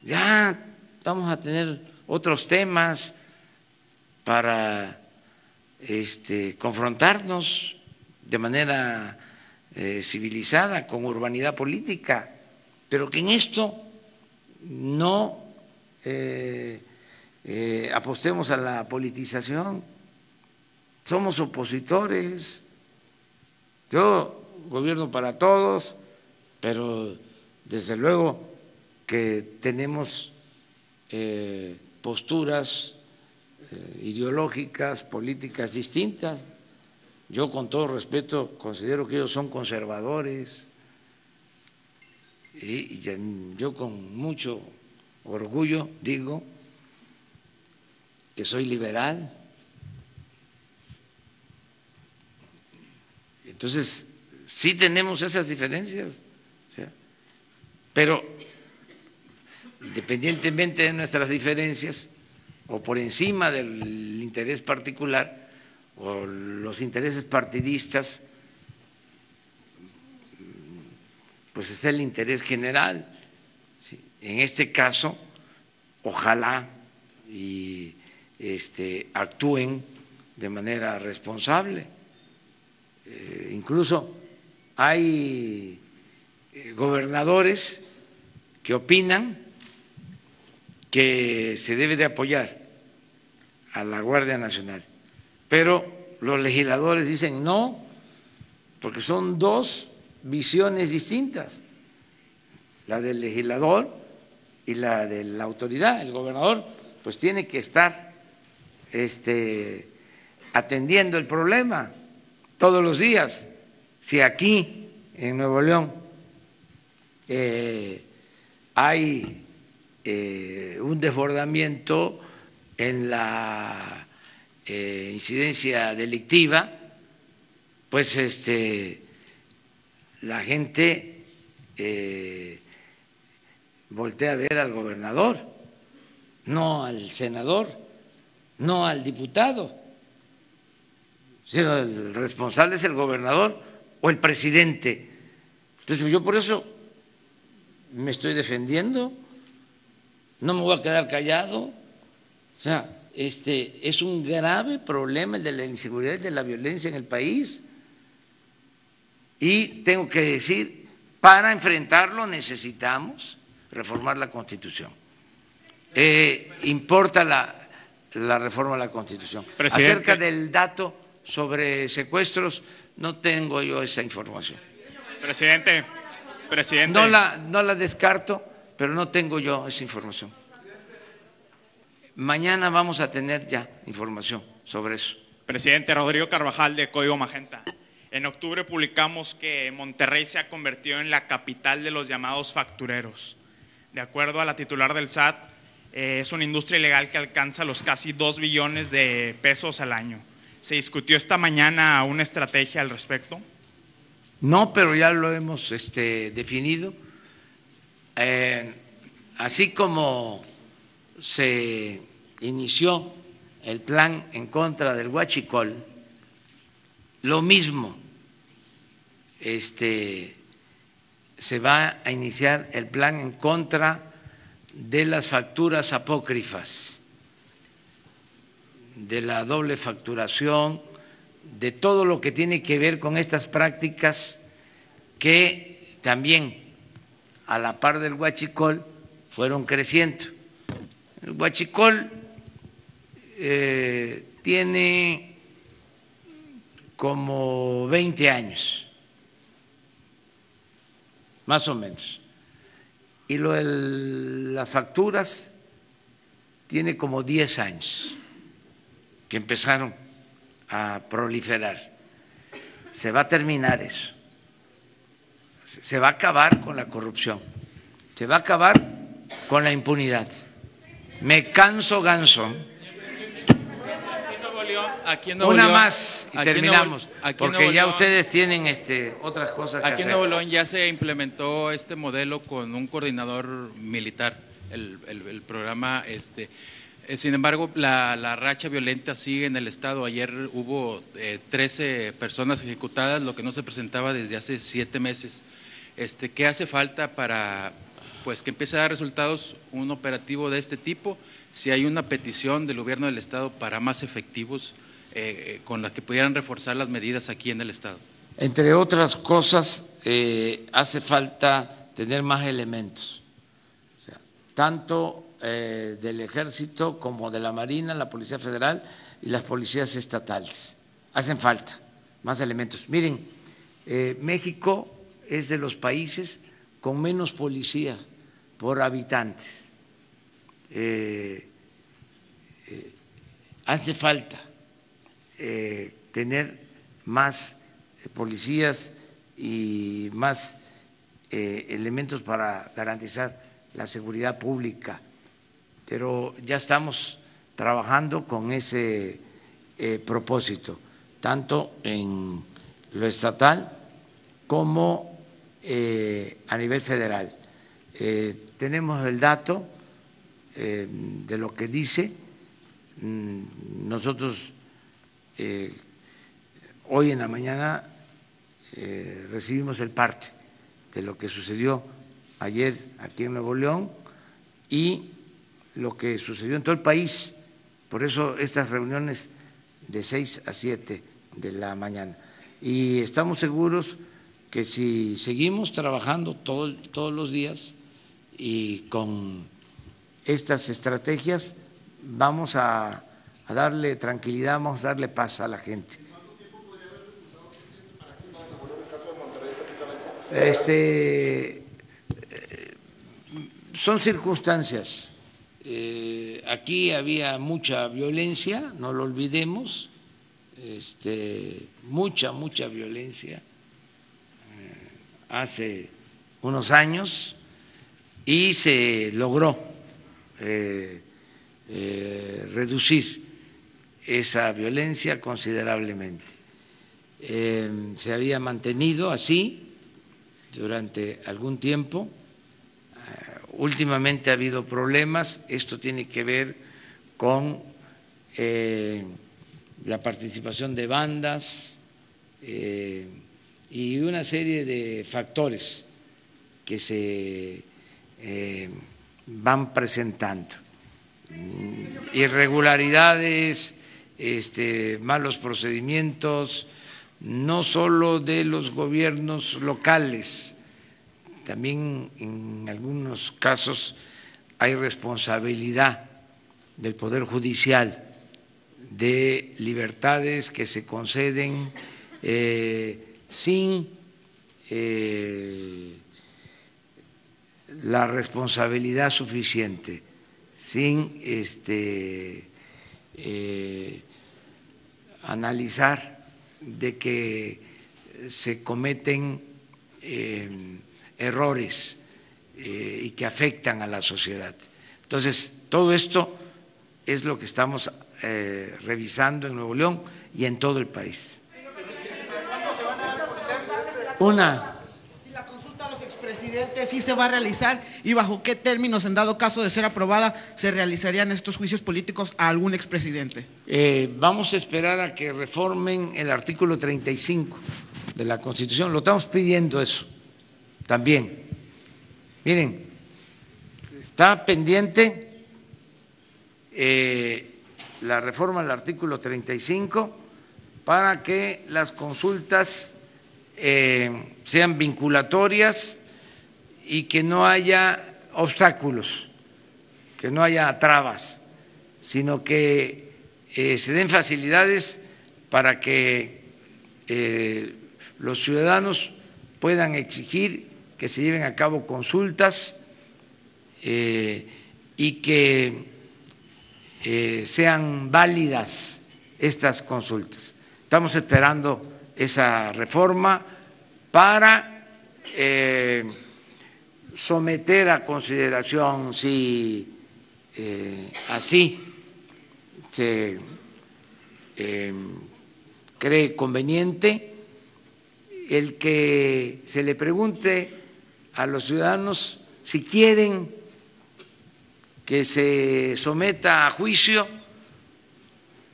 Ya vamos a tener otros temas para este, confrontarnos de manera eh, civilizada, con urbanidad política, pero que en esto no eh, eh, apostemos a la politización. Somos opositores. Yo gobierno para todos, pero desde luego que tenemos posturas ideológicas, políticas distintas. Yo con todo respeto considero que ellos son conservadores y yo con mucho orgullo digo que soy liberal. Entonces, sí tenemos esas diferencias, pero independientemente de nuestras diferencias o por encima del interés particular, o los intereses partidistas, pues es el interés general. En este caso, ojalá y este, actúen de manera responsable. Eh, incluso hay eh, gobernadores que opinan que se debe de apoyar a la Guardia Nacional pero los legisladores dicen no, porque son dos visiones distintas, la del legislador y la de la autoridad. El gobernador pues tiene que estar este, atendiendo el problema todos los días. Si aquí en Nuevo León eh, hay eh, un desbordamiento en la eh, incidencia delictiva, pues este, la gente eh, voltea a ver al gobernador, no al senador, no al diputado, sino el responsable es el gobernador o el presidente. Entonces yo por eso me estoy defendiendo, no me voy a quedar callado, o sea, este, es un grave problema el de la inseguridad y de la violencia en el país. Y tengo que decir, para enfrentarlo necesitamos reformar la Constitución. Eh, importa la, la, reforma a la Constitución. Acerca del dato sobre secuestros, no tengo yo esa información. Presidente, presidente. No la, no la descarto, pero no tengo yo esa información. Mañana vamos a tener ya información sobre eso. Presidente Rodrigo Carvajal de Código Magenta. En octubre publicamos que Monterrey se ha convertido en la capital de los llamados factureros. De acuerdo a la titular del SAT, eh, es una industria ilegal que alcanza los casi 2 billones de pesos al año. ¿Se discutió esta mañana una estrategia al respecto? No, pero ya lo hemos este, definido. Eh, así como se inició el plan en contra del huachicol, lo mismo este, se va a iniciar el plan en contra de las facturas apócrifas, de la doble facturación, de todo lo que tiene que ver con estas prácticas que también a la par del huachicol fueron creciendo. El huachicol eh, tiene como 20 años, más o menos. Y lo de las facturas tiene como 10 años que empezaron a proliferar. Se va a terminar eso. Se va a acabar con la corrupción. Se va a acabar con la impunidad. Me canso Una más y terminamos, porque ya ustedes tienen este, otras cosas que aquí hacer. en Nuevo León ya se implementó este modelo con un coordinador militar, el, el, programa este, eh, sin embargo, la, la, racha violenta sigue en el Estado. Ayer hubo eh, 13 personas ejecutadas, lo que no se presentaba desde hace siete meses. Este, ¿Qué hace falta para pues, que empiece a dar resultados un operativo de este tipo? Si hay una petición del gobierno del Estado para más efectivos eh, con las que pudieran reforzar las medidas aquí en el Estado. Entre otras cosas, eh, hace falta tener más elementos, o sea, tanto eh, del Ejército como de la Marina, la Policía Federal y las policías estatales. Hacen falta más elementos. Miren, eh, México es de los países con menos policía por habitantes. Eh, hace falta tener más policías y más elementos para garantizar la seguridad pública pero ya estamos trabajando con ese eh, propósito, tanto en lo estatal como eh, a nivel federal. Eh, tenemos el dato de lo que dice, mm, nosotros hoy en la mañana recibimos el parte de lo que sucedió ayer aquí en Nuevo León y lo que sucedió en todo el país. Por eso estas reuniones de 6 a 7 de la mañana. Y estamos seguros que si seguimos trabajando todos los días y con estas estrategias, vamos a, darle tranquilidad, vamos a darle paz a la gente. Este, eh, son circunstancias. Eh, aquí había mucha violencia, no lo olvidemos, este, mucha, mucha violencia eh, hace unos años y se logró eh, reducir esa violencia considerablemente. se había mantenido así durante algún tiempo Últimamente ha habido problemas, esto tiene que ver con eh, la participación de bandas eh, y una serie de factores que se eh, van presentando. Irregularidades, este, malos procedimientos, no solo de los gobiernos locales, también en algunos casos hay responsabilidad del Poder Judicial de libertades que se conceden eh, sin eh, la responsabilidad suficiente, sin este, eh, analizar de que se cometen errores y que afectan a la sociedad. Entonces, todo esto es lo que estamos eh, revisando en Nuevo León y en todo el país. Una. Si la consulta a los expresidentes sí se va a realizar y bajo qué términos, en dado caso de ser aprobada, se realizarían estos juicios políticos a algún expresidente. Eh, vamos a esperar a que reformen el artículo 35 de la Constitución. Lo estamos pidiendo eso también. Miren, está pendiente. Eh, la reforma al artículo 35 para que las consultas eh, sean vinculatorias y que no haya obstáculos, que no haya trabas, sino que eh, se den facilidades para que eh, los ciudadanos puedan exigir que se lleven a cabo consultas y que eh, sean válidas estas consultas. Estamos esperando esa reforma para eh, someter a consideración si eh, así se cree conveniente el que se le pregunte a los ciudadanos si quieren que se someta a juicio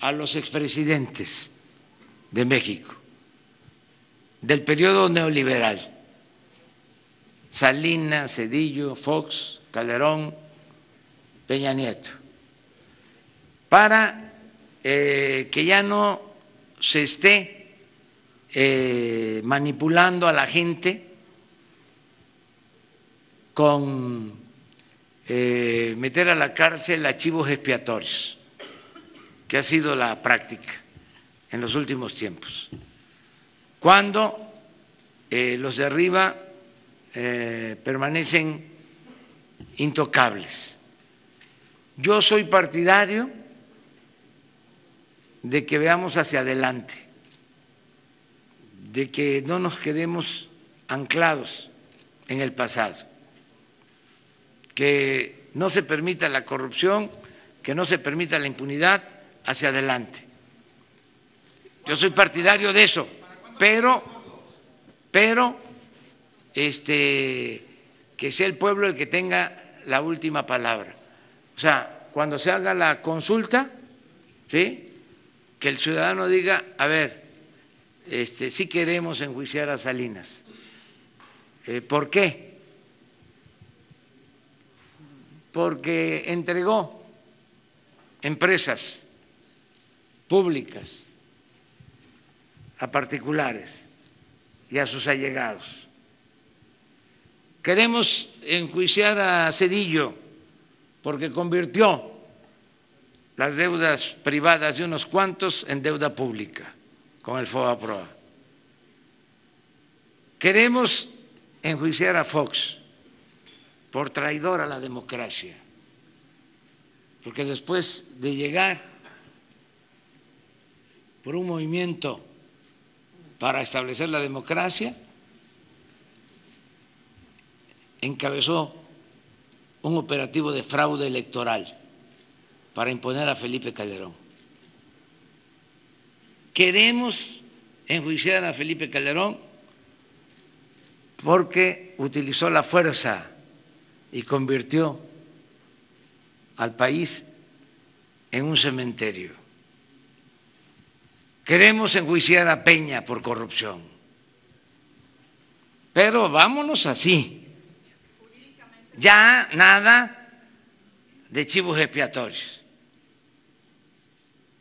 a los expresidentes de México del periodo neoliberal, Salinas, Cedillo, Fox, Calderón, Peña Nieto, para eh, que ya no se esté eh, manipulando a la gente con eh, meter a la cárcel archivos expiatorios, que ha sido la práctica en los últimos tiempos. Cuando los de arriba eh, permanecen intocables. Yo soy partidario de que veamos hacia adelante, de que no nos quedemos anclados en el pasado que no se permita la corrupción, que no se permita la impunidad hacia adelante. Yo soy partidario de eso, pero, pero, este, que sea el pueblo el que tenga la última palabra. O sea, cuando se haga la consulta, ¿sí? que el ciudadano diga, a ver, este, sí queremos enjuiciar a Salinas. Eh, ¿Por qué? porque entregó empresas públicas a particulares y a sus allegados. Queremos enjuiciar a Cedillo porque convirtió las deudas privadas de unos cuantos en deuda pública con el FOA-PROA. Queremos enjuiciar a Fox por traidor a la democracia, porque después de llegar por un movimiento para establecer la democracia, encabezó un operativo de fraude electoral para imponer a Felipe Calderón. Queremos enjuiciar a Felipe Calderón porque utilizó la fuerza y convirtió al país en un cementerio. Queremos enjuiciar a Peña por corrupción, pero vámonos así. Ya nada de chivos expiatorios.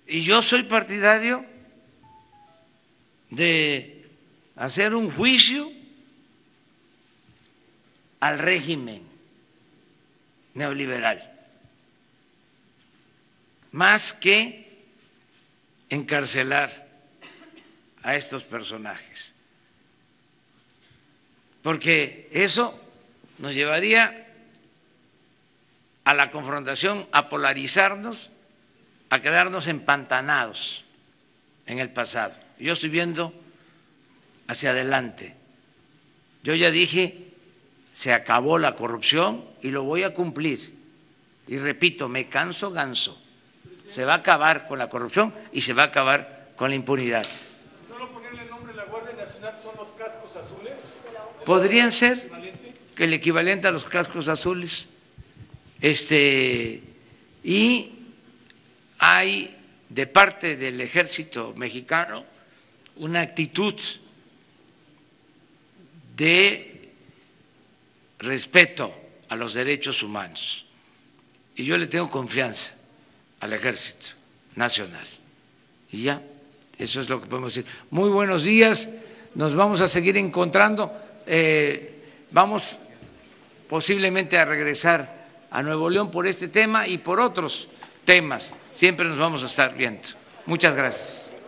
Y yo soy partidario de hacer un juicio al régimen neoliberal, más que encarcelar a estos personajes, porque eso nos llevaría a la confrontación, a polarizarnos, a quedarnos empantanados en el pasado. Yo estoy viendo hacia adelante. Yo ya dije, se acabó la corrupción y lo voy a cumplir. Y repito, me canso ganso. Se va a acabar con la corrupción y se va a acabar con la impunidad. ¿Solo ponerle el nombre de la Guardia Nacional son los cascos azules? Podrían ser el equivalente a los cascos azules. Este, y hay de parte del ejército mexicano una actitud de respeto a los derechos humanos. Y yo le tengo confianza al ejército nacional. Y ya, eso es lo que podemos decir. Muy buenos días, nos vamos a seguir encontrando. Eh, vamos posiblemente a regresar a Nuevo León por este tema y por otros temas. Siempre nos vamos a estar viendo. Muchas gracias.